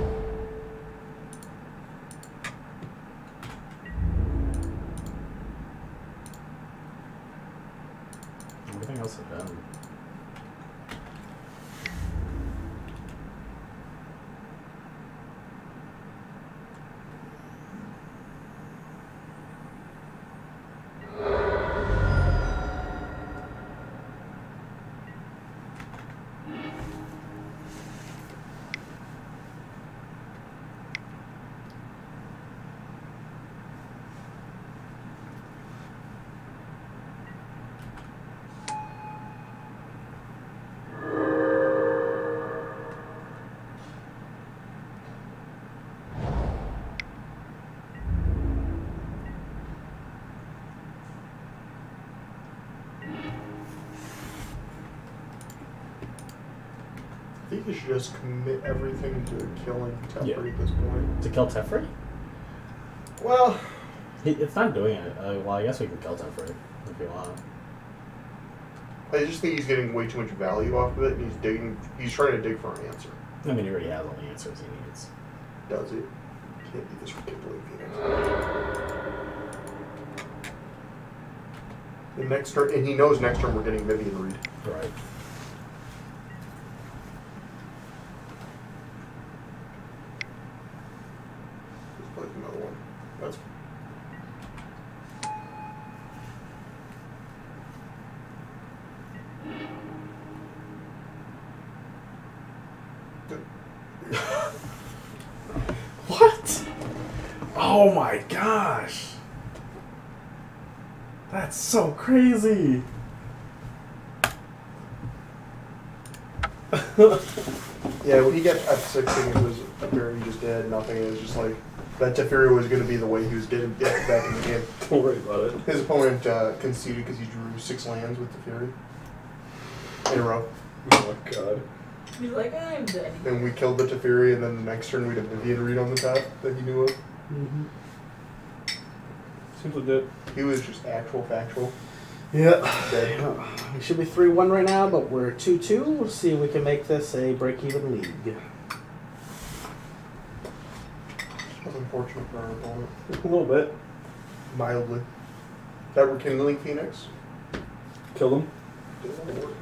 Everything else is done. I think you should just commit everything to killing Teferi Yeah. at this point. To kill Teferi? Well, He, it's not doing it. Uh, well, I guess we can kill Teferi if you want. I just think he's getting way too much value off of it, and he's digging. He's trying to dig for an answer. I mean, he already has all the answers he needs. Does he? Can't be this ridiculous. The next turn, and he knows next turn we're getting Vivien Reid. Right. Let's play another one. That's What? Oh my gosh. That's so crazy. Yeah, when he got at six, it was apparently he just dead, nothing. It was just like that Teferi was going to be the way he was getting get back in the game. Don't worry about it. His opponent uh, conceded because he drew six lands with Teferi in a row. Oh my god. He's like, I'm dead. And we killed the Teferi, and then the next turn we'd have Vivien Reid on the top that he knew of. Mhm. Seems legit. He was just actual factual. Yeah. Dead. We should be 3 1 right now, but we're 2 2. We'll see if we can make this a break even league. That's unfortunate for our opponent. A little bit. Mildly. That rekindling Phoenix Kill them. did a lot of work.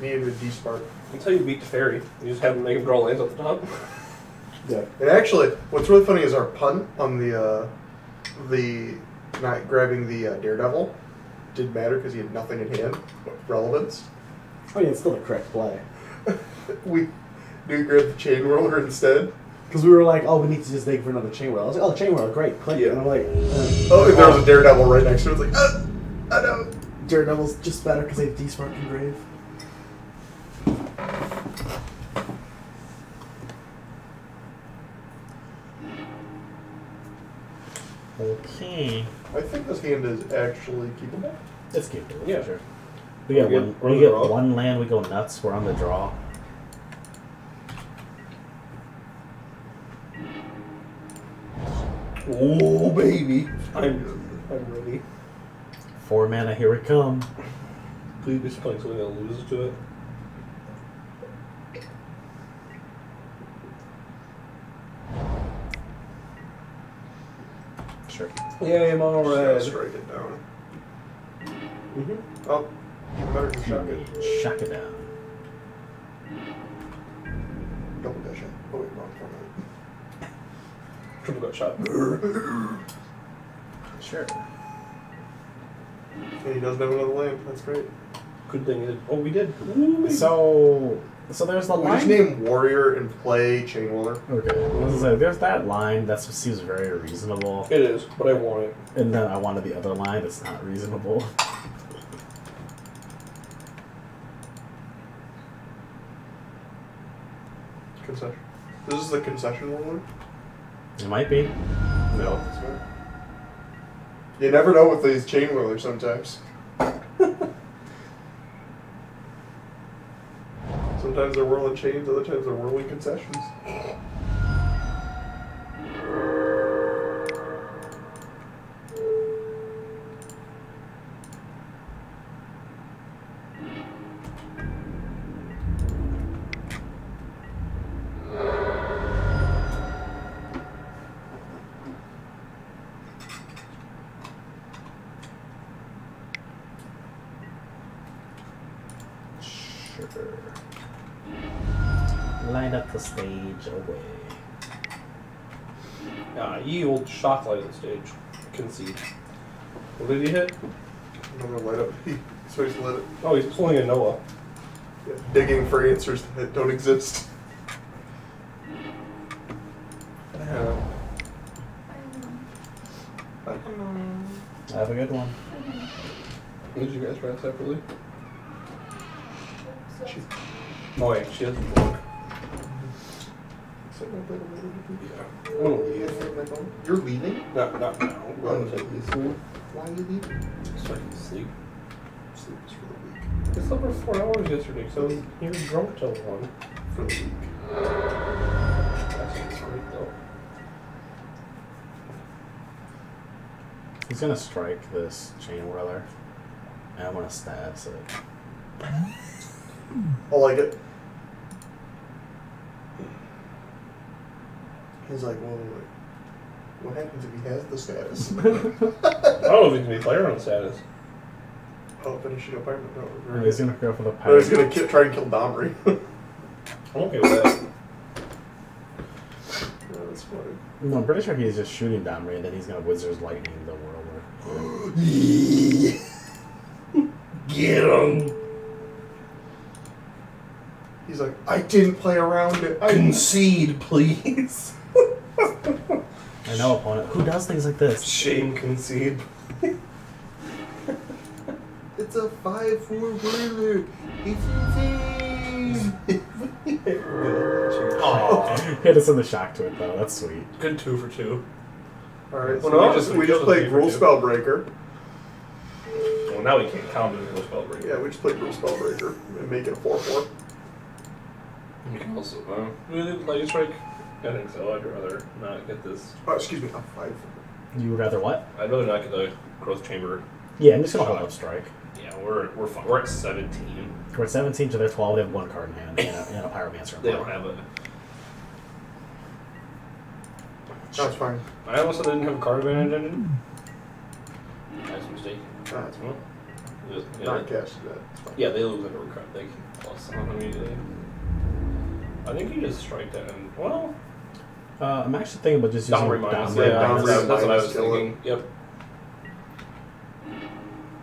Needed spark. That's how you beat the fairy. You just have them make him draw lands at the top. Yeah. And actually, what's really funny is our punt on the uh, the not grabbing the uh, daredevil didn't matter because he had nothing in hand but relevance. Oh, yeah, it's still the correct play. We do grab the chain whirler instead. Because we were like, oh, we need to just dig for another chain whirler. I was like, oh, chain whirler, great, click. Yeah. And I'm like, uh, Oh, there was a daredevil right next to it. It's like, uh, I know. Daredevil's just better because they have Despark and Grave. Okay. I think this hand is actually keepable. Let's keep it. Yeah. Sure. We get We're one. We're on We the get draw. one land. We go nuts. We're on the draw. Oh, baby. I'm, I'm ready. Four mana. Here we come. Please be playing something that loses to it. Yeah, I'm all right. Just gotta strike it down. Mm-hmm. Oh, even better than shotgun. Shock it down. Double dash it. Oh, wait, wrong format. Triple got shot. Sure. And he doesn't have another lamp. That's great. Good thing is, oh, we did. Ooh, So, so there's the We just line. name warrior and play chain whirler. Okay. I was gonna there's that line that seems very reasonable, It is, but I want it. and then I wanted the other line that's not reasonable. Concession. This is the concession one. It might be. No. It's not. You never know with these chain whirlers sometimes. Sometimes they're whirling chains, other times they're whirling concessions. Shock light on stage. Concede. What did he hit? I'm gonna light up. So he's lit it. Oh, he's pulling a Noah. Yeah, digging for answers that don't exist. Yeah. Have a good one. Did you guys write separately? So, Oh wait, she has a book. Yeah. I'm gonna. You're leaving? Not, not now. We're gonna take these soon. Why are you leaving? So I can sleep. Sleep is for the weak. I slept for four hours yesterday, so he was drunk till one. For the week. That's not right though. He's gonna strike this chain whirler. And I'm gonna stab it. I like it. He's like, well, like, what happens if he has the status? I don't know if he can be player on status. oh, finishing up Iron Man. And No, he's gonna go for the no, he's gonna ki- try and kill Domri. I'm okay with that. yeah, that's funny. No, I'm pretty sure he's just shooting Domri and then he's gonna Wizard's Lightning the whirler. Get him! He's like, I didn't play around it. I Concede, please. I know opponent. Who does things like this? Shame concede. It's a five four whirler. It's insane. Oh, Hit us in the shock to it though. That's sweet. good two for two. All right, Well, so no, we just we we just played the Gruul two. Spellbreaker. Well, now we can't count it as a spell break. Yeah, we just played Gruul Spellbreaker and make it a four four. You can also, uh, really, Lightning Strike? I think so. I'd rather not get this. Oh, excuse me, a five. You would rather what? I'd rather not get the growth chamber. Yeah, I'm just gonna hold up strike. Yeah, we're we're fine. We're at 17. We're at 17 so they're 12. They have one card in hand and a, and a pyromancer. in They don't have a. That's fine. I also didn't have a card advantage engine. That's a mistake. That's Well, just- yeah, not cast that. Fine. Yeah, they lose every card. They can plus on immediately. I think you just strike that and well, Uh, I'm actually thinking about just using Domri minus. Domri Yeah, Domri that's, that's what I was thinking. Yep,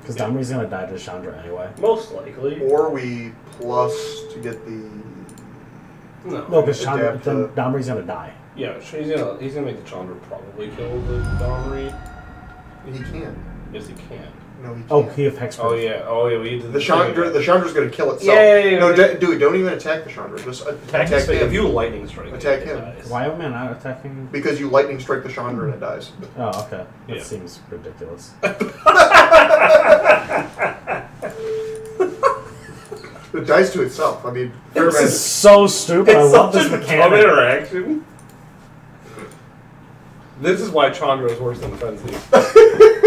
because Domri's gonna die to Chandra anyway. most likely. Or we plus to get the. No. No, because Chandra, then to- Domri's gonna die. Yeah, he's gonna he's gonna make the Chandra probably kill the Domri. He can. Yes, he can. No, he oh, can't. Oh, he affects. Oh yeah. Oh yeah. We did The Chandra, the Chandra's gonna kill itself. Yeah, yeah, yeah, no, yeah. d- dude, don't even attack the Chandra. Just Attack, attack, him. him. If you lightning strike, Attack him. dies. Why am I not attacking? Because you lightning strike the Chandra and it dies. Oh, okay. That Yeah. seems ridiculous. It dies to itself. I mean, fair this magic. is so stupid. I It's love such this a dumb mechanic. interaction. This is why Chandra is worse than Frenzy.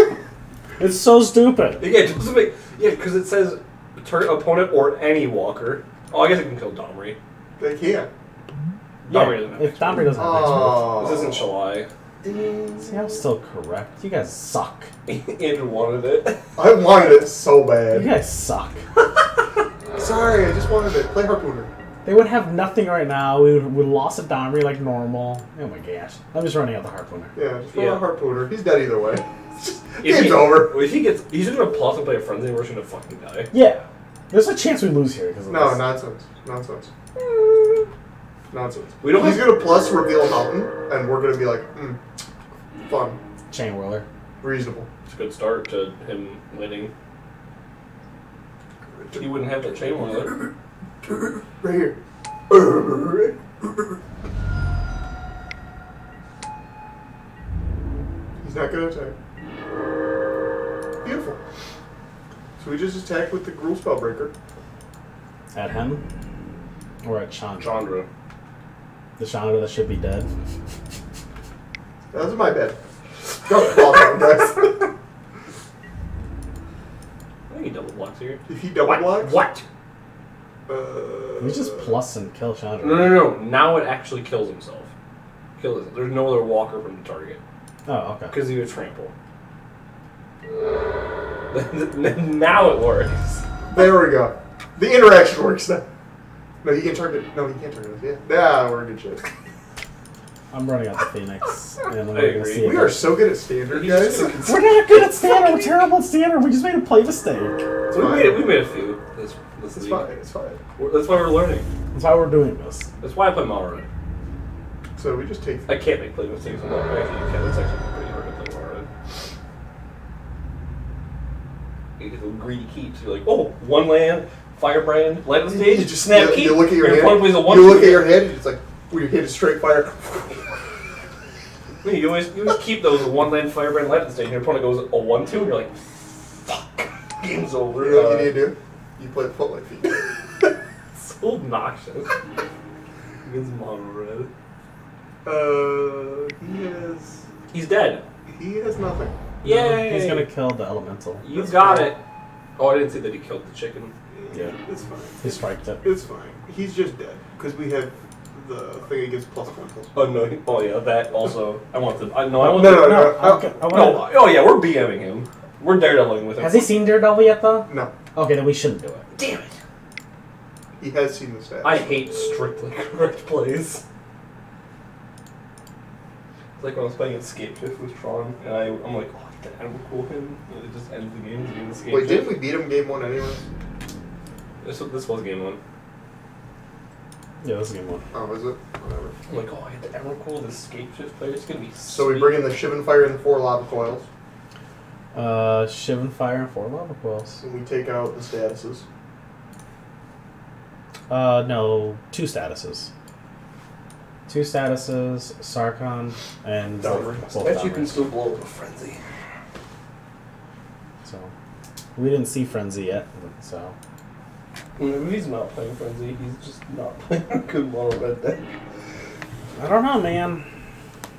It's so stupid. Yeah, it doesn't make yeah because it says turn opponent or any walker. Oh, I guess it can kill Domri. They can't. Domri doesn't have if Domri doesn't have hex Oh. This isn't Shalai. See, I'm still correct. You guys suck. Andrew wanted it. I wanted it so bad. You guys suck. Sorry, I just wanted it. Play Harpooner. They would have nothing right now. We would, we lost a Domri like normal. Oh my gosh. I'm just running out the harpooner. Yeah, just run Yeah. a Harpooner. He's dead either way. If Game's he- over. Well, if he gets, he's gonna plus and play a frenzy. We're just gonna fucking die. Yeah. There's a chance we lose here because of No, this. nonsense. Nonsense. Nonsense. We don't He's gonna plus reveal mountain, and we're gonna be like, hmm, fun, Chain whirler. reasonable. It's a good start to him winning. He wouldn't have that chain whirler. Right here. He's not gonna attack. Beautiful. So we just attack with the Gruul Spellbreaker. At him? Or at Chandra? Chandra. The Chandra that should be dead. That's my bad. Don't fall down, guys. I think he double blocks here. if he double blocks, What? Uh, You just plus and kill Chandra. No, no, no. Now it actually kills himself. Kills. There's no other walker from the target Oh, okay. because he would trample. now it works. There we go. The interaction works now. No, he can target. No, he can't target us. Yeah, yeah, we're in good shape. I'm running out the Phoenix, and we're gonna see. We if are so good at standard, guys. We're not good at standard. We're terrible at standard. We just made a play mistake. It's we made it. We made a few. This, this It's league. fine. It's fine. That's why we're learning. That's why we're doing this. That's why I play Malrun. So we just take. I can't make play mistakes in Malrun. Actually, you can. It's actually pretty hard to play Malrun. You get the greedy keeps. You're like, oh, one land, firebrand, light on the stage, You just snap you, keep. you look at your Your hand. opponent plays a one. You look at your hand. It's like when you hit a straight fire. You always, you always keep those one land firebrand light on the stage. And your opponent goes a one two, and you're like, fuck, game's over. You know what you need to do? You play footlight feet. So obnoxious. Against mono red. Uh, he has. He's dead. He has nothing. Yay! He's gonna kill the elemental. You That's got fine. it. Oh, I didn't see that he killed the chicken. Yeah. It's fine. He striked it. It's fine. He's just dead because we have the thing against plus one plus. Oh no! he- Oh yeah, that also. I want to. I no. I No, want no, to, no, No, no. I, okay, I No. wanna, Oh yeah, we're BMing him. We're daredeviling with him. Has he seen Daredevil yet, though? No, Okay, then we shouldn't do it. Damn it! he has seen the stats. I hate strictly correct plays. It's like when I was playing Scapeshift with Tron, and I, I'm like, oh, I can animal cool him, and it just ends the game. The Escape Wait, Shift. didn't we beat him game one anyways? This, this was game one. Yeah, this is game one. Oh, is it? Whatever. I'm like, oh, I had the Emrakul, this Scapeshift player. It's gonna be. So we bring in the Shivan Fire and the four lava coils, Uh, Shivan Fire and four lava coils. and we take out the statuses. Uh, no, two statuses. Two statuses, Sarkhan and Downer. Bet you can still blow up a frenzy. So, we didn't see Frenzy yet, so. Maybe he's not playing frenzy. He's just not playing a good mono red deck. I don't know, man.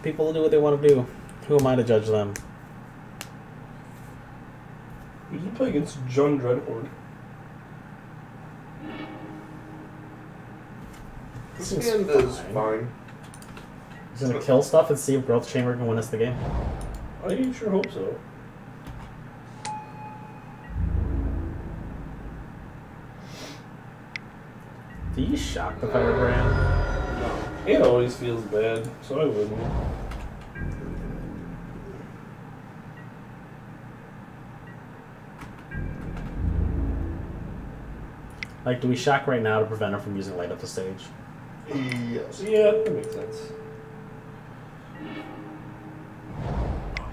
People do what they want to do. Who am I to judge them? Who did he play against Jund Dreadhorde? This Seems hand is fine. fine. He's gonna kill stuff and see if Growth Chamber can win us the game. I sure hope so. Do you shock the Firebrand? It always feels bad, so I wouldn't. Like, do we shock right now to prevent her from using light up the stage? Yes. Yeah, that makes sense.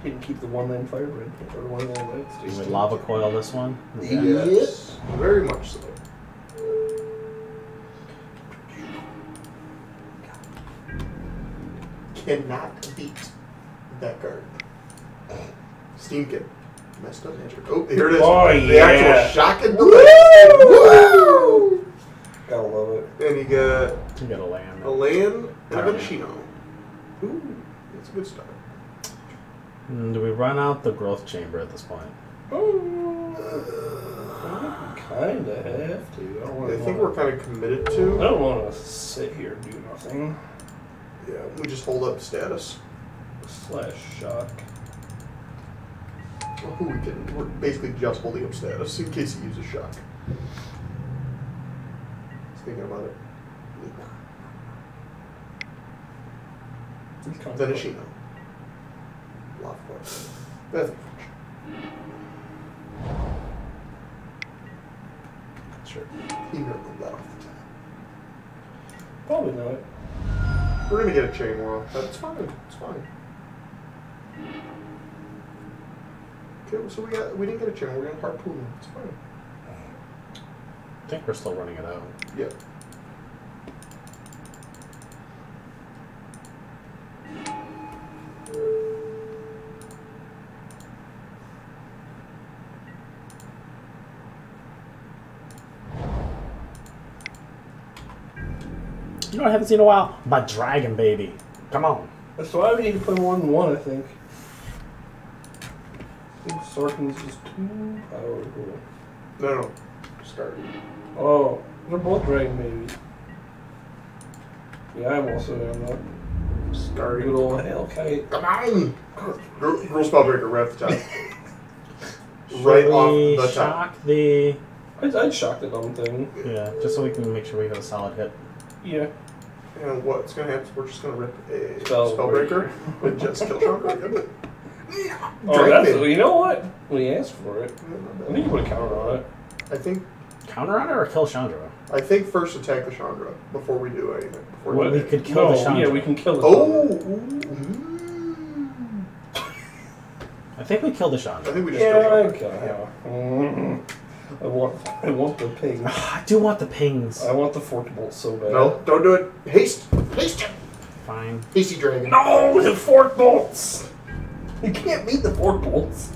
He didn't keep the one land firebrand or one land lights. Do we lava coil this one? Yes. Very much so. Cannot beat that card. Steam-Kin. Messed up magic. Oh, here it is. Oh, the yeah. actual shock and delay. Woo! Gotta love it. And you got We got a land. a land and a Alright. Viashino. Ooh, that's a good start. Mm, Do we run out the Growth Chamber at this point? Kinda have to. I, don't wanna, I think we're kind of committed to. I don't want to sit here and do nothing. Yeah, we just hold up status. Slash shock. Well, who we can. We're basically just holding up status in case he uses shock. Just thinking about it. He's kind Then of a Shino. Lava coil. That's Sure. he miracled that off the top. Probably not. We're gonna get a chain whirl. That's fine. It's fine. Okay, so we got we didn't get a chain. We're gonna harpoon. him. It's fine. I think we're still running it out. Yep. I haven't seen in a while? My Dragon Baby. Come on. That's why we need to play more than one, I think. I think Sarkhan's just too powerful. No, no. Start. Oh, they're both dragon babies. Yeah, I'm also down that. Starting. Good old Hellkite. Come on! Gruul, spellbreaker spell breaker right off the top. Right we off the top. shock the I'd, I'd shock the dumb thing. Yeah, just so we can make sure we have a solid hit. Yeah. And what's gonna happen? is We're just gonna rip a Spell spellbreaker and just kill Chandra. Oh, that's, Dragon. you know what? When he asked for it, I think you put a counter on it. I think Counter on it or kill Chandra? I think first attack the Chandra before we do anything. Before What? We do could kill no, the Chandra. yeah, we can kill the Oh, Chandra. I think we killed the Chandra. I think we just Yeah, killed okay. Chandra. yeah. Mm. I want, I want the ping. Ah, I do want the pings. I want the fork bolt so bad. No, don't do it. Haste, haste, Fine. hasty dragon. No, the fork bolts. You can't beat the fork bolts.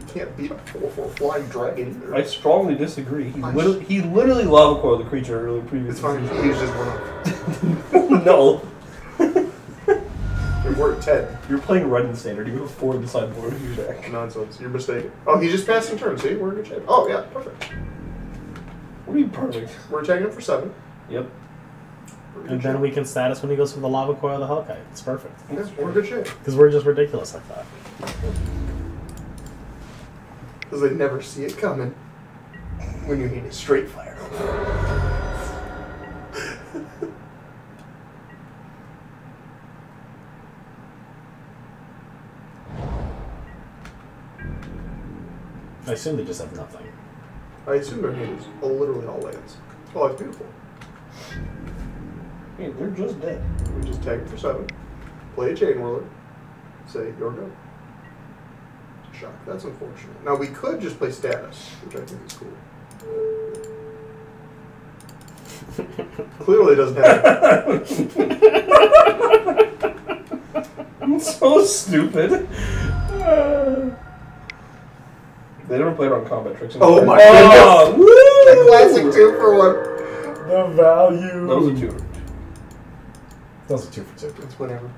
You can't beat a four four flying dragon either. I strongly disagree. He I- literally, he literally lava coiled the creature earlier previous. it's fine. He used his one up. no, It worked ten. you're playing red and standard. You go four in the sideboard of your deck. Nonsense. You're mistaken. Oh, he's just passing turn. See, we're in good shape. Oh yeah, perfect. What are you perfect? We're attacking him for seven. Yep. In And then shape. we can status when he goes for the lava coil of the Hellkite. It's perfect. Yeah, we're in good shape. Because we're just ridiculous like that. Because they never see it coming. When you hit a straight fire. I assume they just have nothing. I assume their hand is literally all lands. Oh, it's beautiful. Hey, they're just dead. We just tag for seven. Play a chain whirler. Say your go. Shock. That's unfortunate. Now we could just play status, which I think is cool. Clearly doesn't have. I'm so stupid. They never played on combat tricks. Oh my oh, the woo! classic two for one. The value. That was a two. That was a two for two. It's whatever.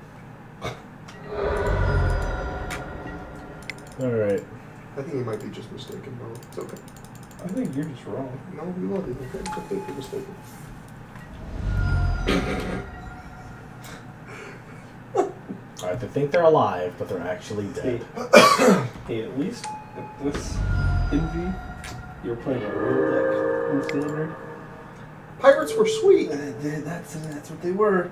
Alright. I think he might be just mistaken, though. It's okay. I think you're just wrong. No, we love you. Okay, I think you're mistaken. Alright, they think they're alive, but they're actually dead. hey, at least with this envy, you're playing a real deck in standard. Pirates were sweet. Uh, that's uh, that's what they were.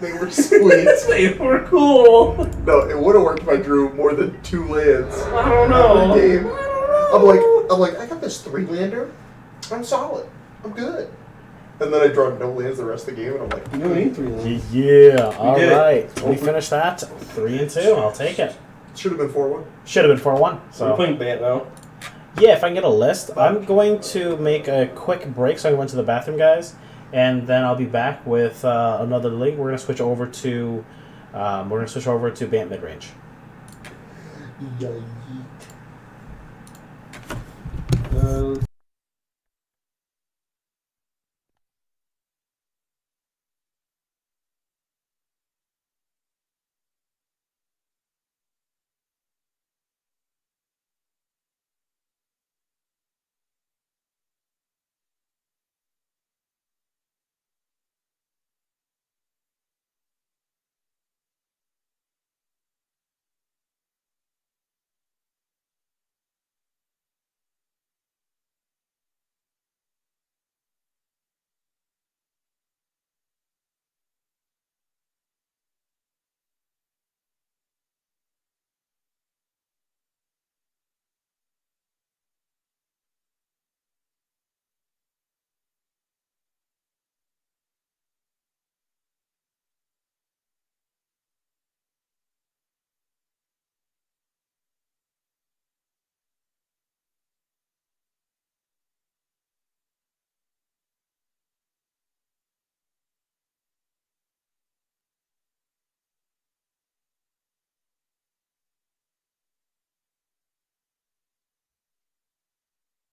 They were sweet. they were cool. no, it would have worked if I drew more than two lands. I don't know. Game. I don't know. I'm like, I'm like, I got this three lander. I'm solid. I'm good. And then I draw no lands the rest of the game, and I'm like, you don't need three lands. Yeah, did it. alright. We Open. finished that. Three and two. I'll take it. Should have been four one. Should have been 4 1. So we're playing Bant now. yeah, if I can get a list, I'm going to make a quick break so I can run to the bathroom, guys. And then I'll be back with uh, another link. We're going to switch over to. Um, we're going to switch over to Bant Midrange. Uh, let's